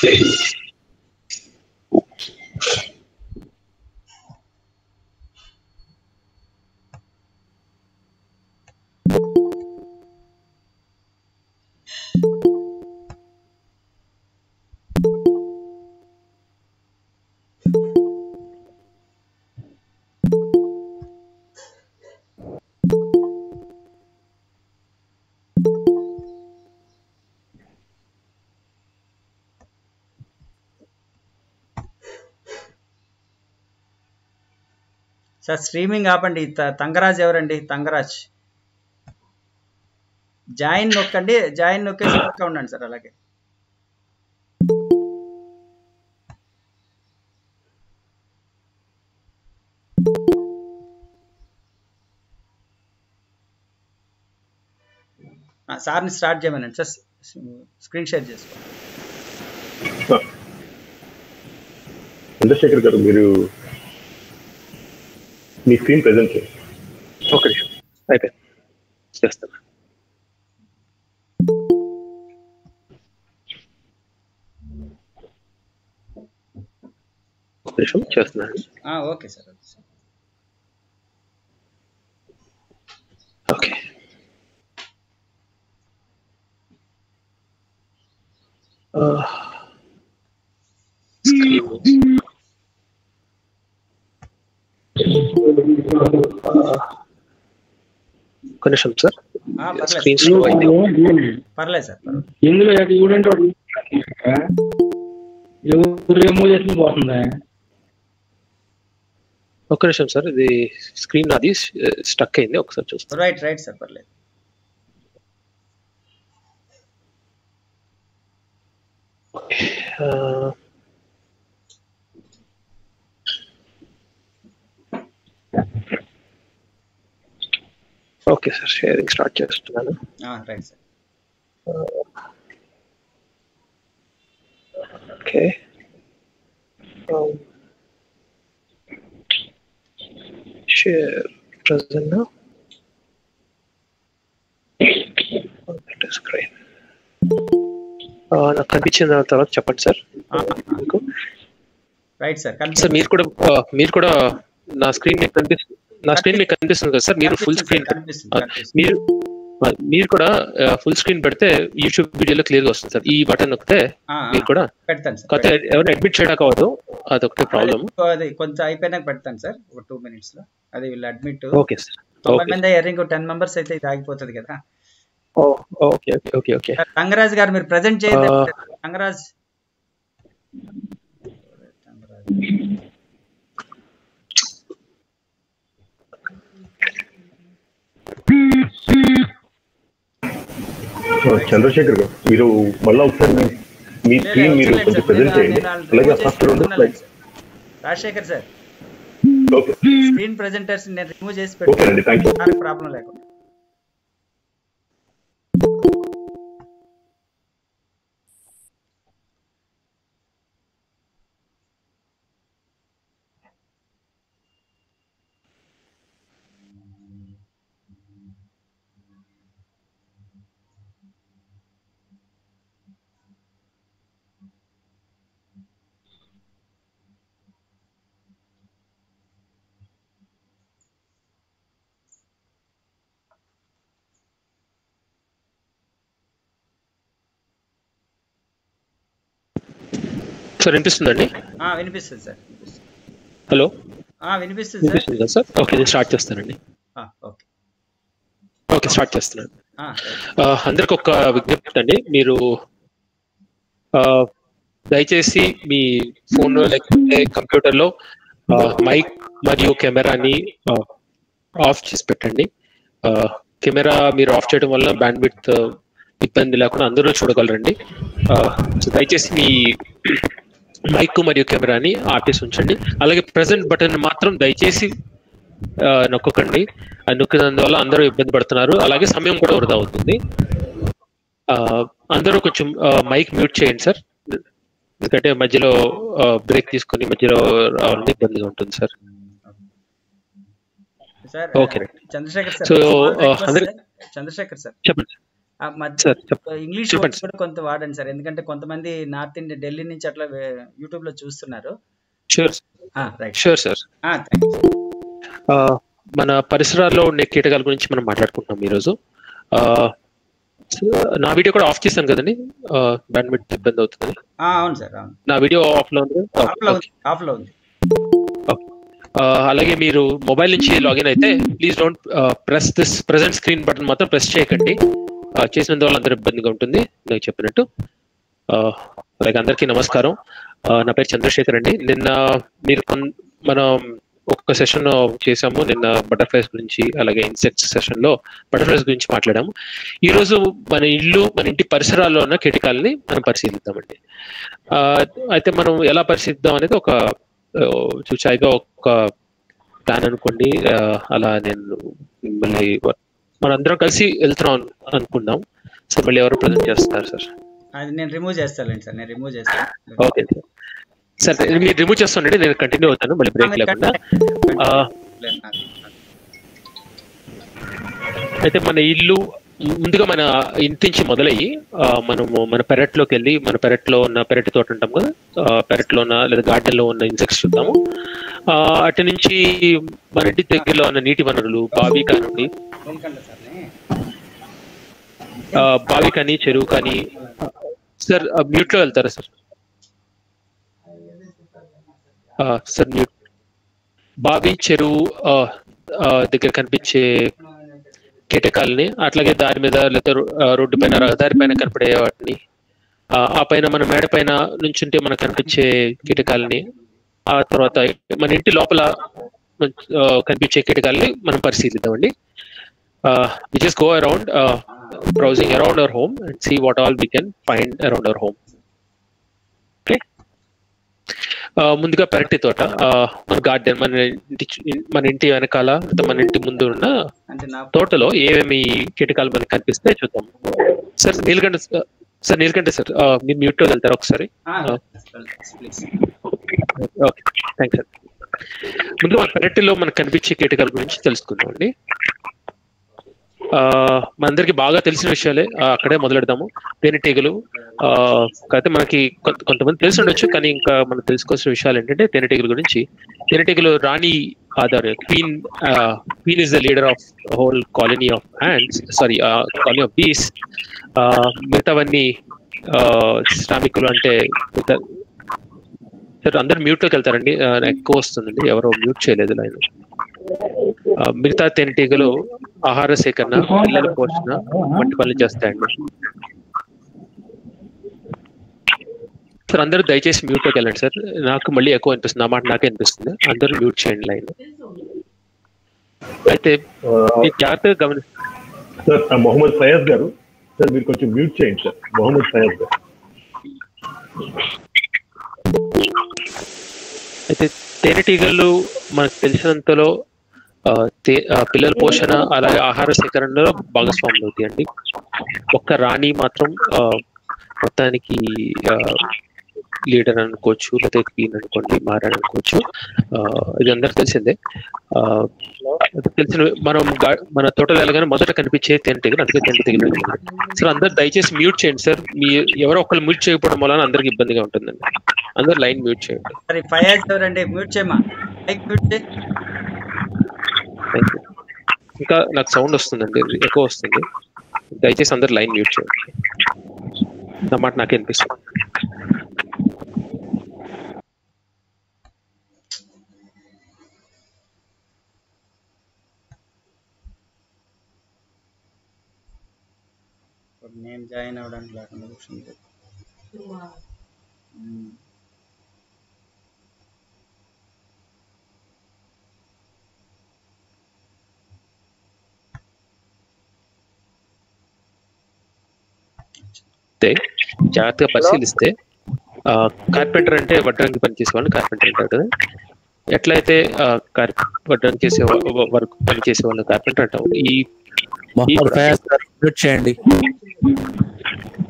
vocês. Sir streaming ఆపండి. తంగరాజ్ ఎవరండి? Thangaraj. Join నొక్కండి. జాయిన్ నొక్కేసి పక్క ఉండండి సార్ అలాగే. సార్ని స్టార్ట్ చేయమనండి సార్. స్క్రీన్ షేర్ చేసుకోండి చంద్రశేఖర్ గారు మీరు మీ స్క్రీన్ ప్రెజెంట్ చేయండి. ఒక నిమిషం. అయిపోయింది. చేస్తాను ఒక నిమిషం. చేస్తున్నాను ఆ, okay sir okay sir. Okay ఒక నిమిషం సార్ ఆ, పర్లేదు. స్క్రీన్ స్లో అయింది పర్లేదు సార్ పర్లేదు. ఇందులో ఎవడంటే వాడు ఎవరు రిమూవ్ చేసిన పోతుందా ఒక నిమిషం సార్ ఇది స్క్రీన్ అది స్టక్ అయింది. ఒకసారి చూస్తాను. రైట్ రైట్ సార్ పర్లేదు. ఆ, ఓకే సార్ షేరింగ్ స్టార్ట్ చేస్తున్నాను ఆ, right sir okay share present screen నాకు కనిపించిన తర్వాత చెప్పండి సార్ మీకు రైట్ సార్ సార్ మీరు కూడా ఆ, మీరు కూడా నా స్క్రీన్ మీకు కనిపిస్తుంది నా స్క్రీన్ మీకు కనిపిస్తుంది కదా సార్? మీరు ఫుల్ స్క్రీన్ కనిపిస్తుంది కనిపిస్తుంది మీరు ఆ, మీరు కూడా ఫుల్ స్క్రీన్ పెడితే యూట్యూబ్ వీడియోలో క్లియర్గా వస్తుంది సార్. ఈ బటన్ నొక్కితే ఆ, ఆ, మీరు కూడా పెడతాను సార్ కాకపోతే ఎవరైనా అడ్మిట్ చేయడానికి అవ్వదు. అదొకటి ప్రాబ్లమ్ అది కొంచెం అయిపోయినాక పెడతాను సార్ ఒక టూ మినిట్స్లో. అది వీళ్ళు అడ్మిట్ ఓకే సార్. తొంభై ఓకే. మంది అయ్యారు ఇంకో టెన్ మెంబర్స్ అయితే ఇది ఆగిపోతుంది కదా. Okay okay okay okay. Sir, Thangaraj garu మీరు ప్రజెంట్ చేయండి ఆ. తంగరాజ్ చంద్రశేఖర్ గారు మీరు మళ్ళీ ఒకసారి మీ- స్క్రీన్ మీరు కొంచెం ప్రెజెంట్ చేయండి. అలాగే ఫస్ట్ రెండు slides Rajasekhar sir okay screen presenters నేను రిమూవ్ చేసి ఓకే అండి థ్యాంక్ యూ పెడతాను ప్రాబ్లం లేకుండా. సార్ వినిపిస్తుందండి? వినిపిస్తుంది సార్. హలో? వినిపిస్తుంది సార్. వినిపిస్తుంది కదా సార్? ఓకే నేను స్టార్ట్ చేస్తానండి. ఓకే. ఓకే స్టార్ట్ చేస్తున్నాను. అందరికి ఒక విజ్ఞప్తి అండి. మీరు దయచేసి మీ ఫోన్ లేకపోతే కంప్యూటర్లో మైక్ మరియు కెమెరాని ఆఫ్ చేసి పెట్టండి. కెమెరా మీరు ఆఫ్ చేయడం వల్ల బ్యాండ్ విత్ ఇబ్బంది లేకుండా అందరూ చూడగలరండి. దయచేసి మీ మైక్ మరియు కెమెరాని ఆఫ్ చేసి ఉంచండి. అలాగే ప్రెసెంట్ బటన్ మాత్రం దయచేసి ఆ, నొక్కకండి. అది నొక్కినందువల్ల అందరూ ఇబ్బంది పడుతున్నారు. అలాగే సమయం కూడా వృధా అవుతుంది. అందరూ కొంచెం మైక్ మ్యూట్ చేయండి సార్. ఎందుకంటే మధ్యలో బ్రేక్ తీసుకొని మధ్యలో రావాలని ఇబ్బందిగా ఉంటుంది సార్. ఓకే. చంద్రశేఖర్ సార్ అందరి- సార్. చంద్రశేఖర్ సార్. చెప్పండి. ఆ మధ్య ఇంగ్లీష్ వర్డ్స్ కూడా కొంత వాడండి సార్. ఎందుకంటే కొంతమంది నార్త్ ఇండియా ఢిల్లీ నుంచి అట్లా యూట్యూబ్లో చూస్తున్నారు. Sure right. Sure sir. మన పరిసరాల్లో ఉండే కీటకాల గురించి మనం మాట్లాడుకుంటున్నాం ఈరోజు. నా వీడియో కూడా ఆఫ్ చేశాను కదండి. బ్యాండ్ విడ్త్ ఇబ్బంది అవుతుంది. అవును సార్ నా వీడియో ఆఫ్లో ఉంది ఆఫ్లో ఉంది. అలాగే మీరు మొబైల్ నుంచి లాగిన్ అయితే please don't press this present screen button మాత్రం ప్రెస్ చేయకండి. చేసినందు వాళ్ళందరూ అందరూ ఇబ్బందిగా ఉంటుంది. నేను చెప్పినట్టు. ఆ, అలాగే అందరికీ నమస్కారం. నా పేరు చంద్రశేఖర్ అండి. నిన్న మీరు మనం ఒక్క సెషన్ చేసాము నిన్న బటర్ఫ్లైస్ గురించి అలాగే ఇన్సెక్ట్స్ సెషన్లో బటర్ఫ్లైస్ గురించి మాట్లాడాము. ఈ రోజు మన ఇల్లు మన ఇంటి పరిసరాల్లో ఉన్న కీటకాలని మనం పరిశీలిద్దామండి. అయితే మనం ఎలా పరిశీలిద్దాం అనేది ఒక చూచాయిగా ఒక ప్లాన్ అనుకోండి. అలా నేను మిమ్మల్ని మనందరం కలిసి వెళ్తున్నాం అను- అనుకుందాం. సో మళ్ళీ ఎవరు ప్రజెంట్ చేస్తున్నారు సార్ అది నేను రిమూవ్ చేస్తానండి సార్ నేను రిమూవ్ చేస్తాను. ఓకే సార్ మీరు రిమూవ్ చేస్తుండండి నేను కంటిన్యూ అవుతాను. మళ్ళీ బ్రేక్ లేకుండా. అయితే మన ఇల్లు ముందుగా మన ఇంటి నుంచి మొదలయ్యి మనము మన పెరట్లోకి వెళ్ళి మన పెరట్లో ఉన్న పెరటి తోట ఉంటాం కదా పెరట్లో ఉన్న లేదా గార్డెన్లో ఉన్న ఇన్సెక్ట్స్ చూద్దాము. అటు నుంచి మన ఇంటి దగ్గరలో ఉన్న నీటి వనరులు బావి కానివ్వండి బావి కానీ చెరువు కానీ సార్ మ్యూట్లో వెళ్తారా సార్? సార్ మ్యూట్ బావి చెరువు దగ్గర కనిపించే కీటకాలని అట్లాగే దారి మీద లేదా రోడ్డు పైన రహదారి పైన కనపడే వాటిని ఆ, పైన మన మేడ పైన నుంచుంటే మనకు కనిపించే కీటకాలని ఆ తర్వాత మన ఇంటి లోపల కనిపించే కీటకాలని మనం పరిశీలిద్దామండి. We just go around browsing around our home and see what all we can find around our home okay ముందుగా పెరటి తోట. గార్డెన్ మన ఇంటి మన ఇంటి వెనకాల మన ఇంటి ముందు ఉన్న తోటలో ఏమేమి కీటకాలు మనకి కనిపిస్తాయి చూద్దాం. Sir Neelakanta sir Neelakanta sir మీరు మ్యూట్లో వెళ్తారా ఒకసారి? Thanks sir. ముందు మన పెరటిలో మనకు కనిపించే కీటకాల గురించి తెలుసుకుందాం అండి మనందరికి బాగా తెలిసిన విషయాలే. అక్కడే మొదలెడదాము. తేనెటీగలు ఆ, కాకపోతే మనకి కొంత- కొంతమంది తెలిసి ఉండొచ్చు కానీ ఇంకా మనం తెలుసుకోవాల్సిన విషయాలు ఏంటంటే తేనెటీగల గురించి. తేనెటీగలు రాణి Aadhaar queen queen is the leader of whole colony of ants sorry colony of bees. మిగతావన్నీ శ్రామికులు అంటే మిగతా- సార్ అందరు మ్యూట్లోకి వెళ్తారండి. ఎక్కువ వస్తుందండి. ఎవరో మ్యూట్ చేయలేదు లైన్. మిగతా తేనెటీగలు ఆహార సేకరణ పిల్లల పోషణ వంటి పనులు చేస్తాయండి. సార్ అందరూ దయచేసి మ్యూట్లోకి వెళ్ళండి సార్. నాకు మళ్ళీ ఎక్కువ అనిపిస్తుంది. నా మాట నాకే అనిపిస్తుంది. అందరూ మ్యూట్ చేయండి లైన్. అయితే జాగ్రత్తగా గమని సార్ ఆ మొహమ్మద్ ఫయాజ్ గారు సార్ మీరు కొంచెం మ్యూట్ చేయండి సార్. మొహమ్మద్ ఫయాజ్ గారు. అయితే తేనెటీగలు మనకు తెలిసినంతలో ఆ, ఆ, పిల్లల పోషణ అలాగే ఆహార సేకరణలో భాగస్వాములు అవుతాయండి ఒక్క రాణి మాత్రం మొత్తానికి లీడర్ అనుకోవచ్చు లేకపోతే క్వీన్ అనుకోండి మారాడు అనుకోవచ్చు. ఇది అందరికి తెలిసిందే. ఆ, తెలిసిన మనం మన తోటలో వెళ్ళగానే మొదట కనిపించే తేనెటీగలు అందుకే తేనెటీగలు సార్ అందరు దయచేసి మ్యూట్ చేయండి సార్. మీ ఎవరో ఒకళ్ళు మ్యూట్ చేయకపోవడం వలన అందరికి ఇబ్బందిగా ఉంటుందండి. అందరు లైన్ మ్యూట్ చేయండి. ఫైవ్ ఫైర్ మ్యూట్ చేయమా? మ్యూట్ చేయి. థ్యాంక్ యూ ఇంకా నాకు సౌండ్ వస్తుందండి ఎక్కువ వస్తుంది. దయచేసి అందరు లైన్ మ్యూట్ చేయండి. నా మాట నాకే అనిపిస్తుంది నేను జాయిన్ అవ్వడానికి లేకుండా కూర్చుంది. అయితే జాగ్రత్తగా పరిశీలిస్తే కార్పెంటర్ అంటే వడ్రంగి పని చేసే వాళ్ళని కార్పెంటర్ అంటారు కదా. ఎట్లయితే కార్ వడ్రంగి చేసే వర్క్ పని చేసే వాళ్ళని కార్పెంటర్ అంటాం ఈ చేయండి.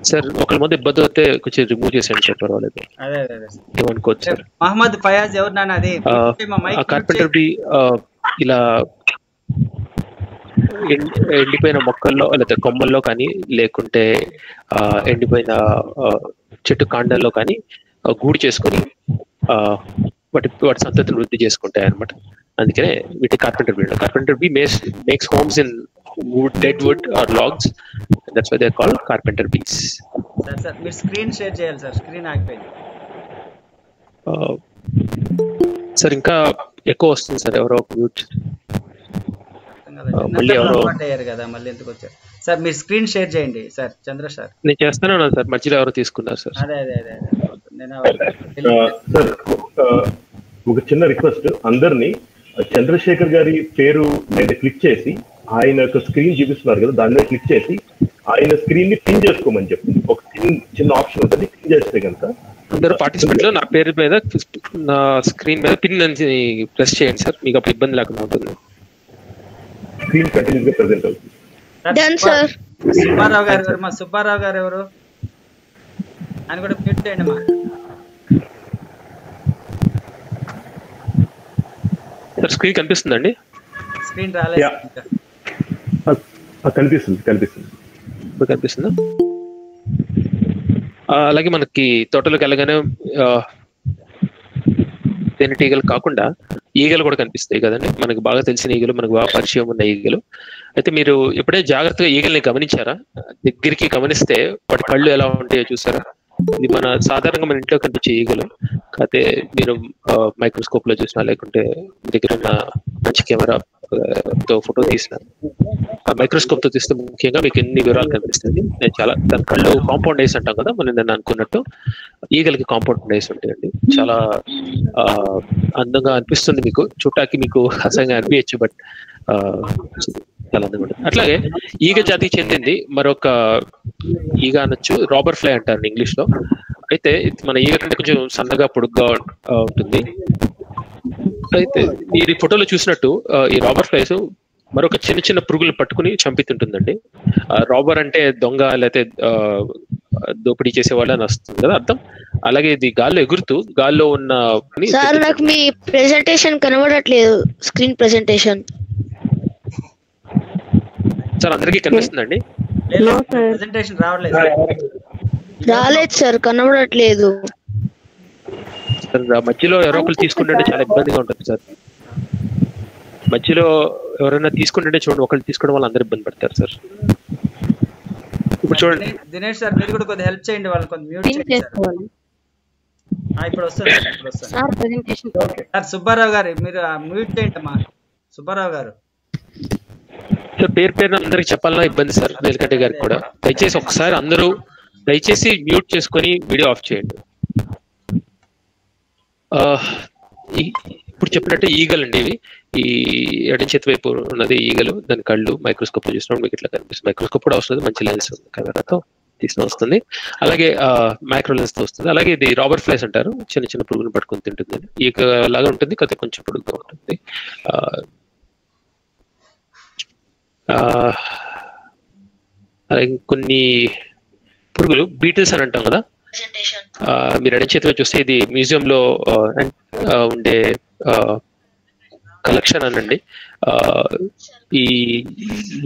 సార్ ఒకరి ముందు ఇబ్బంది అయితే కొంచెం రిమూవ్ చేసేయండి సార్ పర్వాలేదు. ఏమనుకోవచ్చు సార్. మహమ్మద్ ఫయాజ్ ఎవరు కార్పెంటర్. బి ఇలా ఎండిపోయిన మొక్కల్లో లేకపోతే కొమ్మల్లో కానీ లేకుంటే ఆ, ఎండిపోయిన చెట్టు కాండాల్లో కానీ గూడు చేసుకొని ఆ, వాటి వాటి సంతతిని వృద్ధి చేసుకుంటాయి అనమాట అందుకనే వీటి carpenter bee carpenter bee makes makes homes in wood dead wood or logs that's why they call carpenter bees sir sir మీరు స్క్రీన్ షేర్ చేయాలి సార్ స్క్రీన్ ఆగిపోయింది. సార్ ఇంకా ఎక్కువ వస్తుంది సార్ ఎవరో మ్యూట్ అర్థం కాలేదు. ఆ, నిన్న మళ్ళీ సార్ ఎవరో- అయ్యారు కదా మళ్ళీ ఎందుకు వచ్చారు? సార్ మీరు స్క్రీన్ షేర్ చేయండి సార్ చంద్ర సార్. నేను చేస్తానే ఉన్నాను సార్ మధ్యలో ఎవరో తీసుకున్నారు సార్. అదే అదే అదే. నేను సార్ ఒక చిన్న రిక్వెస్ట్ అందరినీ. చంద్రశేఖర్ గారి పేరు మీద క్లిక్ చేసి ఆయన యొక్క స్క్రీన్ చూపిస్తున్నారు కదా దాని మీద క్లిక్ చేసి ఆయన స్క్రీన్ని పిన్ చేసుకోమని చెప్పి ఒక చిన్న చిన్న ఆప్షన్ ఉంటుంది పిన్ చేస్తే కనుక. అందరూ పార్టిసిపెంట్లో నా పేరు మీద నా స్క్రీన్ మీద పిన్ అని ప్రెస్ చేయండి సార్ మీకు అప్పుడు ఇబ్బంది లేకుండా ఉంటుంది. స్క్రీన్ కంటిన్యూస్గా ప్రెసెంట్ అవుతుంది. సుబ్బారావు గారు మా సుబ్బారావు గారు ఎవరు? ఆయన కూడా మ్యూట్ చేయండి మా సార్ స్క్రీన్ కనిపిస్తుందండి? స్క్రీన్ రాలేదు కనిపిస్తుంది కనిపిస్తుంది. ఇప్పుడు కనిపిస్తుందా? అలాగే మనకి తోటలోకి వెళ్ళగానే ఆ, తేనెటీగలు కాకుండా ఈగలు కూడా కనిపిస్తాయి కదండి. మనకు బాగా తెలిసిన ఈగలు మనకు బాగా పరిచయం ఉన్న ఈగలు. అయితే మీరు ఎప్పుడే జాగ్రత్తగా ఈగల్ని గమనించారా? దగ్గరికి గమనిస్తే వాటి కళ్ళు ఎలా ఉంటాయో చూసారా? ఇది మన సాధారణంగా మన ఇంట్లో కనిపించే ఈగలు. కాకపోతే మీరు మైక్రోస్కోప్లో చూసినా లేకుంటే మీ దగ్గర ఉన్న మంచి కెమెరా తో ఫోటో తీసిన. ఆ మైక్రోస్కోప్తో తీస్తే ముఖ్యంగా మీకు ఎన్ని వివరాలు కనిపిస్తుంది నేను చాలా దాని కళ్ళు కాంపౌండ్ ఐస్ అంటాం కదా మనం నేను అనుకున్నట్టు. ఈగలకి కాంపౌండ్ ఐస్ ఉంటాయండి. చాలా ఆ, అందంగా అనిపిస్తుంది మీకు. చూడటానికి మీకు అసంగా అనిపించచ్చు బట్ చాలా అందంగా ఉంటుంది. అట్లాగే ఈగ జాతికి చెందింది. మరొక ఈగ అనొచ్చు రాబర్ ఫ్లై అంటారు ఇంగ్లీష్లో అయితే మన ఈగ కంటే కొంచెం సన్నగా పొడుగ్గా ఉంటుంది. అయితే మీరు ఈ ఫోటోలో చూసినట్టు ఈ రాబర్ ఫ్లైస్ మరొక చిన్న చిన్న పురుగులు పట్టుకుని చంపితుంటుందండి. రాబర్ అంటే దొంగ లేకపోతే దోపిడీ చేసే వాళ్ళని వస్తుంది కదా అర్థం? అలాగే ఇది గాల్లో ఎగురుతూ గాల్లో ఉన్న సార్ నాకు మీ ప్రెజెంటేషన్ కనబడట్లేదు స్క్రీన్ ప్రెజెంటేషన్ సార్ అందరికీ కనిపిస్తుందండి? రావట్లేదు. రాలేదు సార్ కనబడట్లేదు. సార్. మధ్యలో ఎవరో ఒకరు తీసుకుంటుంటే చాలా ఇబ్బందిగా ఉంటుంది సార్. మధ్యలో ఎవరైనా తీసుకుంటుంటే చూడండి ఒకళ్ళు తీసుకోవడం వల్ల అందరు ఇబ్బంది పడతారు సార్. ఇప్పుడు చూడండి. దినే- దినేష్ సార్ మీరు కూడా కొద్దిగా హెల్ప్ చేయండి వాళ్ళు కొంచెం మ్యూట్ చేయండి ఇప్పుడు వస్తుంది సార్, ఇప్పుడు వస్తుంది. సార్ ప్రెజెంటేషన్ సార్ సుబ్బారావు గారు మీరు మ్యూట్ చేయండి అమ్మా సుబ్బారావు గారు. సార్ పేరు పేరు అందరికి చెప్పాలన్నా ఇబ్బంది సార్ నీలకంఠ గారికి కూడా. దయచేసి ఒకసారి అందరూ దయచేసి మ్యూట్ చేసుకొని వీడియో ఆఫ్ చేయండి. ఇప్పుడు చెప్పినట్టు ఈగలు అండి ఇవి. ఈ ఎడం చేతి వైపు ఉన్నది ఈగలు దాని కళ్ళు మైక్రోస్కోప్లో చూసినప్పుడు మీకు ఇట్లా కనిపిస్తుంది. మైక్రోస్కోప్ కూడా వస్తుంది మంచి లెన్స్ ఉంది కెమెరాతో తీసుకుని వస్తుంది. అలాగే మైక్రో లెన్స్తో వస్తుంది. అలాగే ఇది రాబర్ ఫ్లైస్ అంటారు. చిన్న చిన్న పురుగును పట్టుకొని తింటుంది ఈగ లాగా ఉంటుంది కథ కొంచెం పొడుగుగా ఉంటుంది. ఆ, అలాగే కొన్ని పురుగులు బీటిల్స్ అని అంటాం కదా. మీరు ఎడం చేతిలో చూస్తే ఇది మ్యూజియం లో ఆ, ఉండే కలెక్షన్ అనండి. ఈ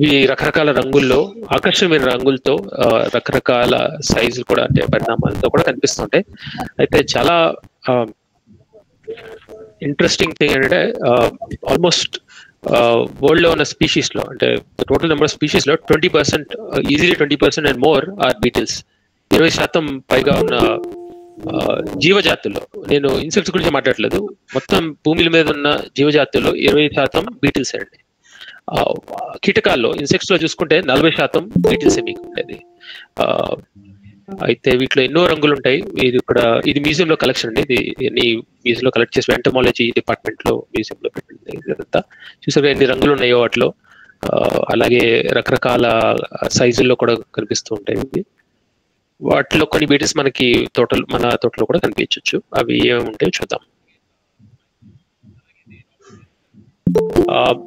ఈ రకరకాల రంగుల్లో ఆకర్షణమైన రంగులతో ఆ, రకరకాల సైజులు కూడా అంటే పరిణామాలతో కూడా కనిపిస్తుంటాయి. అయితే చాలా ఇంట్రెస్టింగ్ థింగ్ ఏంటంటే ఆల్మోస్ట్ వరల్డ్లో ఉన్న స్పీషీస్లో అంటే total number of స్పీషీస్లో twenty percent easily twenty percent and more are beetles ఇరవై శాతం పైగా ఉన్న ఆ, జీవజాతుల్లో. నేను ఇన్సెక్ట్స్ గురించి మాట్లాడలేదు మొత్తం భూమిల మీద ఉన్న జీవజాతుల్లో ఇరవై శాతం బీటిల్స్ అండి. కీటకాల్లో ఇన్సెక్ట్స్లో చూసుకుంటే నలభై శాతం బీటిల్స్ మీకు ఉండేది ఆ, అయితే వీటిలో ఎన్నో రంగులు ఉంటాయి ఇది ఇక్కడ ఇది మ్యూజియం లో కలెక్షన్ అండి. ఇది ఎన్ని మ్యూజియం లో కలెక్ట్ చేసి ఎంటమాలజీ డిపార్ట్మెంట్లో మ్యూజియం లో పెట్టింది ఇదంతా. చూసారు ఎన్ని రంగులు ఉన్నాయో వాటిలో అలాగే రకరకాల సైజుల్లో కూడా కనిపిస్తూ ఉంటాయి ఇది వాటిలో కొన్ని బీటిల్స్ మనకి తోటలు మన తోటలో కూడా కనిపించవచ్చు అవి ఏముంటే ఉంటాయో చూద్దాం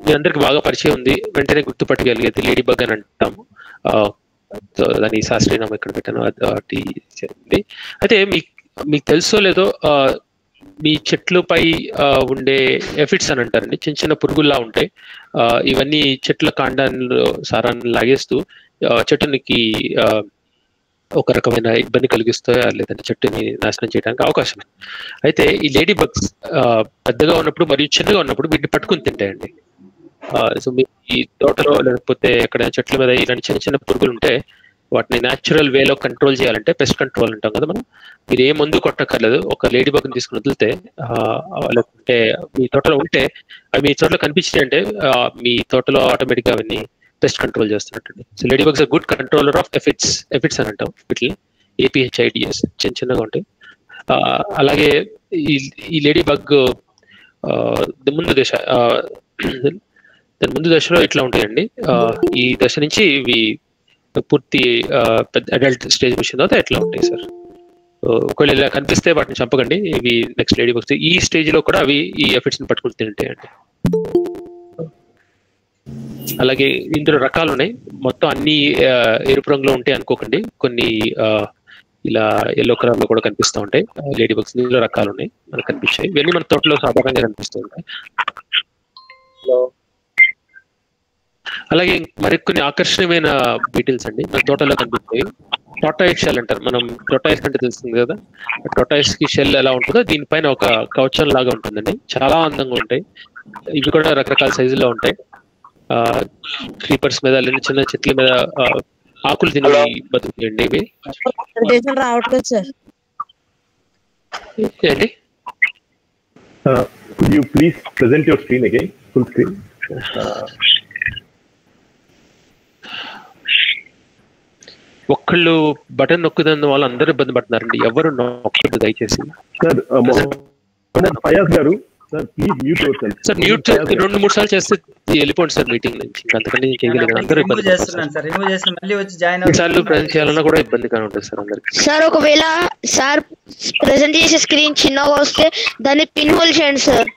మీ అందరికి బాగా పరిచయం ఉంది. వెంటనే గుర్తుపట్టగలిగేది లేడీ బగ్ అని అంటాము. ఆ, దాని శాస్త్రీయ నామం ఇక్కడ పెట్టాను అది- అయితే మీకు మీకు తెలుసో లేదో మీ చెట్లపై ఉండే ఎఫిట్స్ అని అంటారండి. చిన్న చిన్న పురుగుల్లా ఉంటాయి. ఇవన్నీ చెట్ల కాండాన్ని సారాన్ని లాగేస్తూ చెట్టునికి ఆ, ఒక రకమైన ఇబ్బంది కలిగిస్తాయా లేదంటే చెట్టుని నాశనం చేయడానికి అవకాశం అయితే ఈ లేడీ బగ్స్ పెద్దగా ఉన్నప్పుడు మరియు చిన్నగా ఉన్నప్పుడు వీటిని పట్టుకుని తింటాయండి. సో మీ ఈ తోటలో లేకపోతే ఎక్కడ చెట్ల మీద ఇలాంటి చిన్న చిన్న పురుగులు ఉంటే వాటిని న్యాచురల్ వేలో కంట్రోల్ చేయాలంటే పెస్ట్ కంట్రోల్ అంటాం కదా మనం. మీరు ఏ మందు కొట్టక్కర్లేదు. ఒక లేడీ బగ్ని తీసుకుని వదిలితే లేకుంటే మీ తోటలో ఉంటే అవి మీ తోటలో కనిపించినాయి అంటే మీ తోటలో ఆటోమేటిక్గా అవన్నీ పెస్ట్ కంట్రోల్ చేస్తున్నట్టు so ladybugs good controller of aphids aphids అని అంటాం వీటిని. ఏపీహెచ్ఐడిఎస్ చిన్న చిన్నగా ఉంటాయి. అలాగే ఈ ఈ లేడీ బగ్ ముందు దశ దాని ముందు దశలో ఇట్లా ఉంటాయండి. ఈ దశ నుంచి ఇవి పూర్తి పెద్ద అడల్ట్ స్టేజ్ వచ్చిన తర్వాత ఎట్లా ఉంటాయి సార్ ఒకవేళ ఇలా కనిపిస్తే వాటిని చంపకండి. ఇవి నెక్స్ట్ లేడీ బగ్స్ ఈ స్టేజ్లో కూడా అవి ఈ ఎఫెక్ట్స్ని పట్టుకుని తింటాయండి. అలాగే ఇందులో రకాలు ఉన్నాయి. మొత్తం అన్ని ఎరుపు రంగులో ఉంటాయి అనుకోకండి. కొన్ని ఆ, ఇలా ఎల్లో కలర్లో కూడా కనిపిస్తూ ఉంటాయి. లేడీ బగ్స్ ఇందులో రకాలు ఉన్నాయి. మనకు కనిపించాయి ఇవన్నీ మన తోటలో సాధారణంగా కనిపిస్తూ ఉంటాయి. అలాగే మరికొన్ని ఆకర్షణీయమైన బీటిల్స్ అండి. మన తోటలో కనిపిస్తాయి. టొటాయిస్ షెల్ అంటారు. మనం టొటాయిస్ అంటే తెలుస్తుంది కదా. టొటాయిస్కి షెల్ ఎలా ఉంటుందో దీనిపైన ఒక కవచం లాగా ఉంటుందండి. చాలా అందంగా ఉంటాయి. ఇవి కూడా రకరకాల సైజుల్లో ఉంటాయి. క్రీపర్స్ మీద లేదా చిన్న చెట్ల మీద ఆకులు తిని బతుకుతాయండి ఇవి. రావట్లేదు సార్. ఏంటి could you please present your screen again? Full screen. ఒక్కళ్ళు బటన్ నొక్కుదందు వాళ్ళు అందరూ ఇబ్బంది పడుతున్నారండి. ఎవరు నొక్కదు దయచేసి. సార్ ఫయాజ్ గారు sir please mute self sir mute రెండు మూడు సార్లు చేస్తే వెళ్ళిపోండి సార్ మీటింగ్ నుంచి చేయగలిగాను అందరూ ఇబ్బంది చేస్తున్నాను సార్ రిమూవ్ చేసి మళ్ళీ వచ్చి జాయిన్ సార్. సార్లు ప్రజెంట్ చేయాలన్నా కూడా ఇబ్బందిగానే ఉంటుంది సార్ అందరికి. సార్ ఒకవేళ సార్ ప్రెసెంట్ చేసే స్క్రీన్ చిన్నగా వస్తే దాన్ని పిన్ హోల్ చేయండి సార్.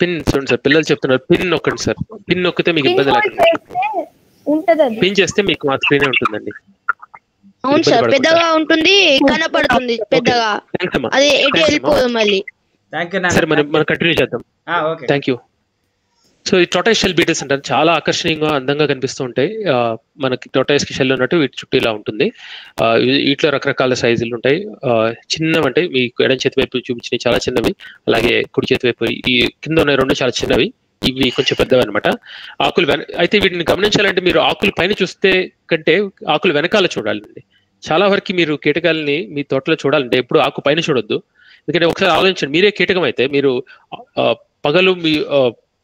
పిన్ చూడండి సార్ పిల్లలు చెప్తున్నారు. పిన్ నొక్కండి సార్. పిన్ నొక్కితే మీకు ఇబ్బంది లేకుండా పిన్ చేస్తే మీకు మా స్క్రీనే ఉంటుందండి. అవును సార్ పెద్దగా ఉంటుంది కనపడుతుంది పెద్దగా. అది ఎటు. వెళ్ళిపోదు మళ్ళీ. థ్యాంక్ యూ సరే మనం మనం కంటిన్యూ చేద్దాం. ఓకే. థ్యాంక్ యూ సో ఈ టొటాయిస్ షెల్ బీటల్స్ అంటారు. చాలా ఆకర్షణీయంగా అందంగా కనిపిస్తూ ఉంటాయి. మనకి టొటాయిస్కి షెల్ ఉన్నట్టు వీటి చుట్టూ ఇలా ఉంటుంది. వీటిలో రకరకాల సైజులు ఉంటాయి. ఆ, చిన్నవంటే మీకు ఎడం చేతి వైపు చూపించినవి చాలా చిన్నవి. అలాగే కుడి చేతి వైపు ఈ కింద ఉన్న రెండు చాలా చిన్నవి. ఇవి కొంచెం పెద్దవి అనమాట ఆకులు వెన అయితే వీటిని గమనించాలంటే మీరు ఆకులు పైన చూస్తే కంటే ఆకులు వెనకాల చూడాలండి. చాలా వరకు మీరు కీటకాలని మీ తోటలో చూడాలంటే ఎప్పుడు ఆకు పైన చూడొద్దు. ఎందుకంటే ఒకసారి ఆలోచించండి. మీరే కీటకం అయితే మీరు పగలు మీ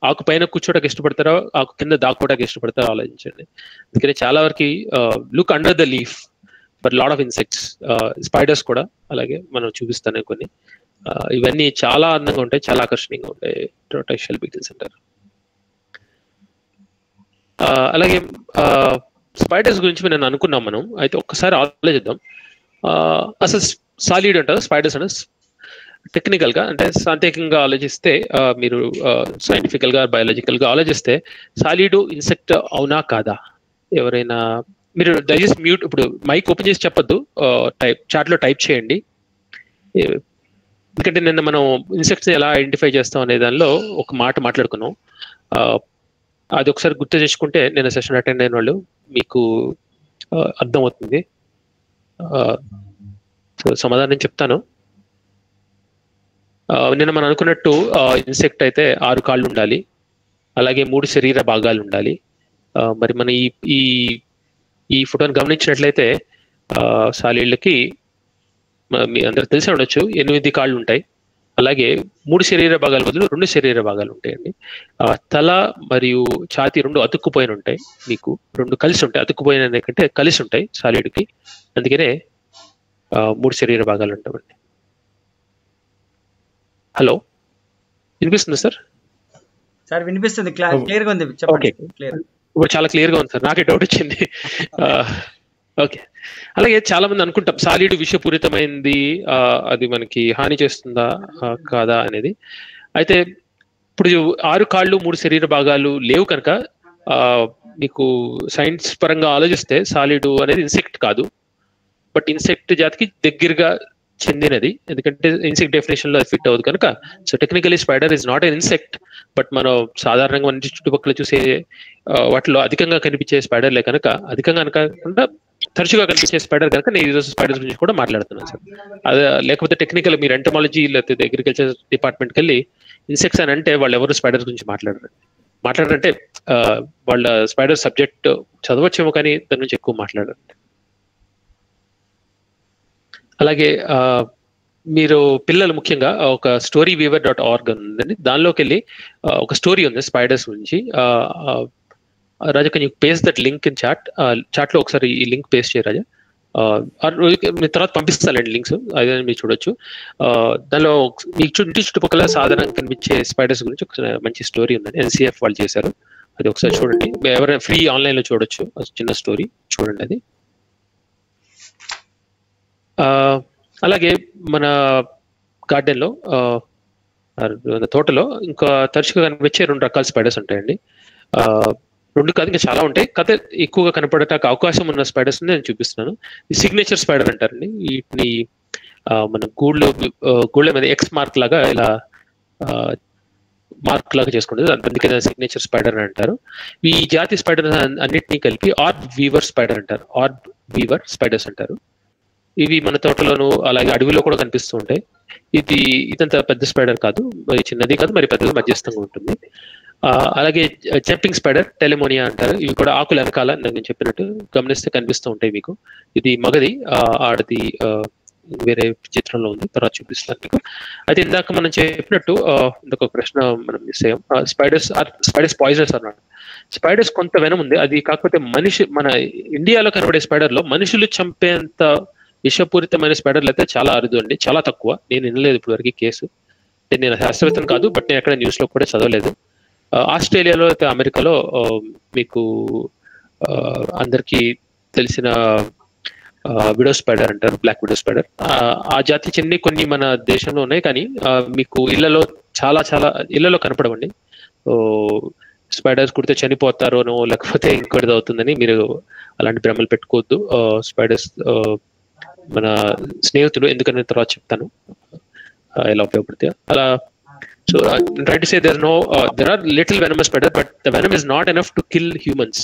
ఆకు పైన కూర్చోడానికి ఇష్టపడతారో? ఆకు కింద దాక్కోవడానికి ఇష్టపడతారో? ఆలోచించండి. ఎందుకంటే చాలా వరకు look under the leaf but lot of insects spiders కూడా అలాగే మనం చూపిస్తాను కొన్ని. ఇవన్నీ చాలా అందంగా ఉంటాయి చాలా ఆకర్షణీయంగా ఉంటాయి. టెక్స్టైల్ బీటిల్స్ సెంటర్ అలాగే స్పైడర్స్ గురించి నేను అనుకున్నాం మనం. అయితే ఒక్కసారి ఆలోచిద్దాం. అసలు సాలిడ్ అంటారు? స్పైడర్స్ అంటే టెక్నికల్గా అంటే సాంకేతికంగా ఆలోచిస్తే మీరు సైంటిఫికల్గా బయాలజికల్గా ఆలోచిస్తే సాలిడు ఇన్సెక్ట్ అవునా కాదా? ఎవరైనా మీరు దయచేసి మ్యూట్ ఇప్పుడు మైక్ ఓపెన్ చేసి చెప్పొద్దు టైప్ చాట్లో టైప్ చేయండి. ఎందుకంటే నిన్న మనం ఇన్సెక్ట్స్ ఎలా ఐడెంటిఫై చేస్తాం అనే దానిలో ఒక మాట మాట్లాడుకున్నాం. అది ఒకసారి గుర్తు చేసుకుంటే నేను సెషన్ అటెండ్ అయిన వాళ్ళు మీకు అర్థం అర్థమవుతుంది. సో సమాధానం చెప్తాను. నిన్న మనం అనుకున్నట్టు ఇన్సెక్ట్ అయితే ఆరు కాళ్ళు ఉండాలి. అలాగే మూడు శరీర భాగాలు ఉండాలి. ఆ, మరి మన ఈ ఈ ఈ ఫోటోని గమనించినట్లయితే ఆ, సాలీళ్ళకి మీ అందరికి తెలిసే ఉండొచ్చు ఎనిమిది కాళ్ళు ఉంటాయి. అలాగే మూడు శరీర భాగాల బదులు రెండు శరీర భాగాలు ఉంటాయండి. తల మరియు ఛాతి రెండు అతుక్కుపోయిన ఉంటాయి మీకు. రెండు కలిసి ఉంటాయి అతుక్కుపోయిన కంటే కలిసి ఉంటాయి సాలీడ్కి. అందుకనే మూడు శరీర భాగాలు ఉంటామండి హలో వినిపిస్తుంది సార్? సార్ వినిపిస్తుంది. క్లియర్గా ఉంది. క్లియర్. ఇప్పుడు చాలా క్లియర్గా ఉంది సార్. నాకే డౌట్ వచ్చింది. ఓకే. అలాగే చాలా మంది అనుకుంటాం సాలిడ్ విషపూరితమైంది అది మనకి హాని చేస్తుందా కాదా అనేది. అయితే ఇప్పుడు ఆరు కాళ్ళు మూడు శరీర భాగాలు లేవు కనుక మీకు సైన్స్ పరంగా ఆలోచిస్తే సాలిడ్ అనేది ఇన్సెక్ట్ కాదు. బట్ ఇన్సెక్ట్ జాతికి దగ్గరగా చెందినది. ఎందుకంటే ఇన్సెక్ట్ డెఫినేషన్లో ఫిట్ అవ్వదు కనుక. So technically spider is not an insect but మనం సాధారణంగా మన చుట్టుపక్కల చూసే వాటిలో అధికంగా కనిపించే స్పైడర్లే కనుక అధికంగా కాకుండా తరచుగా కనిపించే స్పైడర్ కనుక నేను ఈరోజు స్పైడర్స్ గురించి కూడా మాట్లాడుతున్నాను సార్. అదే లేకపోతే టెక్నికల్ మీరు ఎంటమాలజీ లేకపోతే అగ్రికల్చర్ డిపార్ట్మెంట్కి వెళ్ళి ఇన్సెక్ట్స్ అని అంటే వాళ్ళు ఎవరు స్పైడర్ గురించి మాట్లాడరు. మాట్లాడారంటే వాళ్ళ స్పైడర్ సబ్జెక్ట్ చదవచ్చేమో కానీ దాని నుంచి ఎక్కువ మాట్లాడారు. అలాగే మీరు పిల్లలు ముఖ్యంగా ఒక స్టోరీ వీవర్ డాట్ ఆర్గ్ ఉందండి. దానిలోకి వెళ్ళి ఒక స్టోరీ ఉంది స్పైడర్స్ గురించి. Raja can you paste that link in chat చాట్లో ఒకసారి ఈ లింక్ పేస్ట్ చేయ రాజా. మీ తర్వాత పంపిస్తానండి లింక్స్ అదే మీరు చూడొచ్చు. దానిలో మీ చుట్టూ చుట్టుపక్కల సాధారణంగా కనిపించే స్పైడర్స్ గురించి ఒక మంచి స్టోరీ ఉందండి. ఎన్సీఎఫ్ వాళ్ళు చేశారు. అది ఒకసారి చూడండి. ఎవరైనా ఫ్రీ ఆన్లైన్లో చూడొచ్చు. చిన్న స్టోరీ చూడండి అది. అలాగే మన గార్డెన్లో మన తోటలో ఇంకా తరచుగా కనిపించే రెండు రకాల స్పైడర్స్ ఉంటాయండి. రెండు కాదు ఇంకా చాలా ఉంటాయి. కథ ఎక్కువగా కనపడటానికి అవకాశం ఉన్న స్పైడర్స్ నేను చూపిస్తున్నాను. ఈ సిగ్నేచర్ స్పైడర్ అంటారండి. వీటిని మన గూళ్ళు గూళ్ళ మీద ఎక్స్ మార్క్ లాగా ఇలా మార్క్ లాగా చేసుకుంటుంది అందుకే సిగ్నేచర్ స్పైడర్ అని అంటారు. ఈ జాతి స్పైడర్ అన్నిటినీ కలిపి ఆర్బ్ వీవర్ స్పైడర్ అంటారు. ఆర్బ్ వీవర్ స్పైడర్స్ అంటారు. ఇవి మన తోటలోను అలాగే అడవిలో కూడా కనిపిస్తూ ఉంటాయి. ఇది ఇదంత పెద్ద స్పైడర్ కాదు. మరి చిన్నది కాదు మరి పెద్దది మధ్యస్థంగా ఉంటుంది. ఆ, అలాగే జంపింగ్ స్పైడర్ టెలిమోనియా అంటారు. ఇవి కూడా ఆకుల వెనకాల నేను చెప్పినట్టు గమనిస్తే కనిపిస్తూ ఉంటాయి మీకు. ఇది మగది ఆడది వేరే చిత్రంలో ఉంది. తర్వాత చూపిస్తాను మీకు. అయితే ఇందాక మనం చెప్పినట్టు ఇంకొక ప్రశ్న మనం మిస్ అయ్యాం. స్పైడర్స్ స్పైడర్స్ పాయిజనర్స్ అన్నమాట స్పైడర్స్ కొంత వెనం ఉంది అది కాకపోతే మనిషి మన ఇండియాలో కనబడే స్పైడర్లో మనుషులు చంపేంత విషపూరితమైన స్పైడర్లు అయితే చాలా అరుదు అండి. చాలా తక్కువ. నేను వినలేదు ఇప్పుడు వరకు కేసు. నేను శాస్త్రవేత్తను కాదు బట్ నేను ఎక్కడ న్యూస్లో కూడా చదవలేదు. ఆస్ట్రేలియాలో అయితే అమెరికాలో ఆ, మీకు ఆ, అందరికీ తెలిసిన విడో స్పైడర్ అంటారు బ్లాక్ విడో స్పైడర్. ఆ జాతి చెంది కొన్ని మన దేశంలో ఉన్నాయి కానీ మీకు ఇళ్ళలో చాలా చాలా ఇళ్ళలో కనపడవండి. స్పైడర్స్ కుడితే చనిపోతారోనో లేకపోతే ఇంకోటిది అవుతుందని మీరు అలాంటి భ్రమలు పెట్టుకోవద్దు. స్పైడర్స్ మన స్నేహితులు ఎందుకనే తర్వాత చెప్తాను ఆ, ఎలా ఉపయోగపడతాయో అలా so try to say there no there are little venomous spider but the venom is not enough to kill humans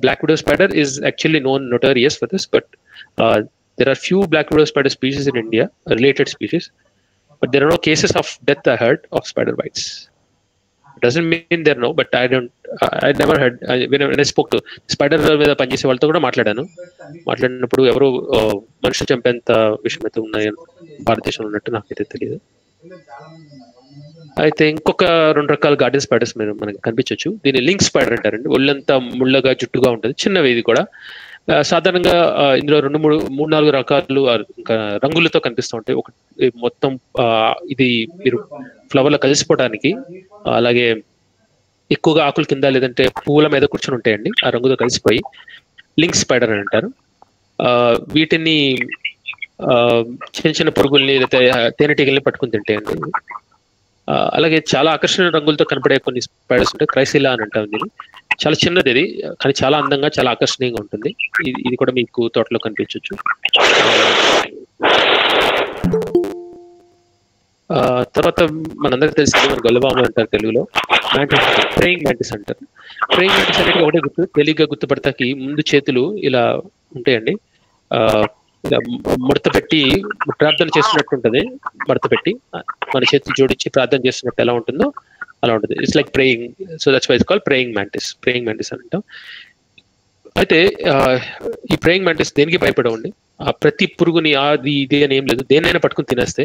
black widow spider is actually known notorious for this but uh, there are few black widow spider species in india related species but there are no cases of death i heard of spider bites Doesn't mean there no but I don't I never heard I spoke spider మీద పనిచేసే వాళ్ళతో కూడా మాట్లాడాను. మాట్లాడినప్పుడు ఎవరు మనుషులు చంపేంత విషయం అయితే ఉన్నాయి భారతదేశంలో ఉన్నట్టు నాకైతే తెలియదు అయితే ఇంకొక రెండు రకాల గార్డెన్ స్పైడర్స్ మీరు మనకి కనిపించవచ్చు దీన్ని లింక్ స్పైడర్ అంటారండి. ఒళ్ళంతా ముళ్ళగా జుట్టుగా ఉంటుంది. చిన్నవి ఇది కూడా. సాధారణంగా ఇందులో రెండు మూడు మూడు నాలుగు రకాలు రంగులతో కనిపిస్తూ ఉంటాయి. ఒక మొత్తం ఆ, ఇది మీరు ఫ్లవర్లో కలిసిపోవడానికి అలాగే ఎక్కువగా ఆకుల కింద లేదంటే పువ్వుల మీద కూర్చొని ఉంటాయండి. ఆ రంగుతో కలిసిపోయి లింక్ స్పైడర్ అని అంటారు. ఆ, వీటిని ఆ, చిన్న చిన్న పురుగుల్ని లేకపోతే తేనెటీగల్ని పట్టుకుని తింటాయండి. అలాగే చాలా ఆకర్షణ రంగులతో కనపడే కొన్ని స్పైడర్స్ ఉంటాయి. క్రైసిలా అని అంటాం దీన్ని. చాలా చిన్నది ఇది కానీ చాలా అందంగా చాలా ఆకర్షణీయంగా ఉంటుంది. ఇది కూడా మీకు తోటలో కనిపించవచ్చు ఆ, తర్వాత మనందరికీ తెలిసింది మన గొల్లబాబు అంటారు తెలుగులో. మ్యాంటిస్ ప్రేయింగ్ మ్యాంటిస్ అంటారు. ప్రేయింగ్ మ్యాంటిస్ అనేది ఒకటే గుర్తు తేలిగ్గా గుర్తుపడతాకి ముందు చేతులు ఇలా ఉంటాయండి. ఇలా ముడత పెట్టి ప్రార్థన చేస్తున్నట్టు ఉంటుంది మడత పెట్టి. మన చేతులు జోడించి ప్రార్థన చేస్తున్నట్టు ఎలా ఉంటుందో అలా ఉంటుంది it's like praying so that's why call praying mantis praying mantis అని అంటాం. అయితే ఈ ప్రేయింగ్ మ్యాంటిస్ దేనికి భయపడవండి? ఆ ప్రతి పురుగుని అది ఇది అని ఏం లేదు. దేన్నైనా పట్టుకుని తినేస్తే.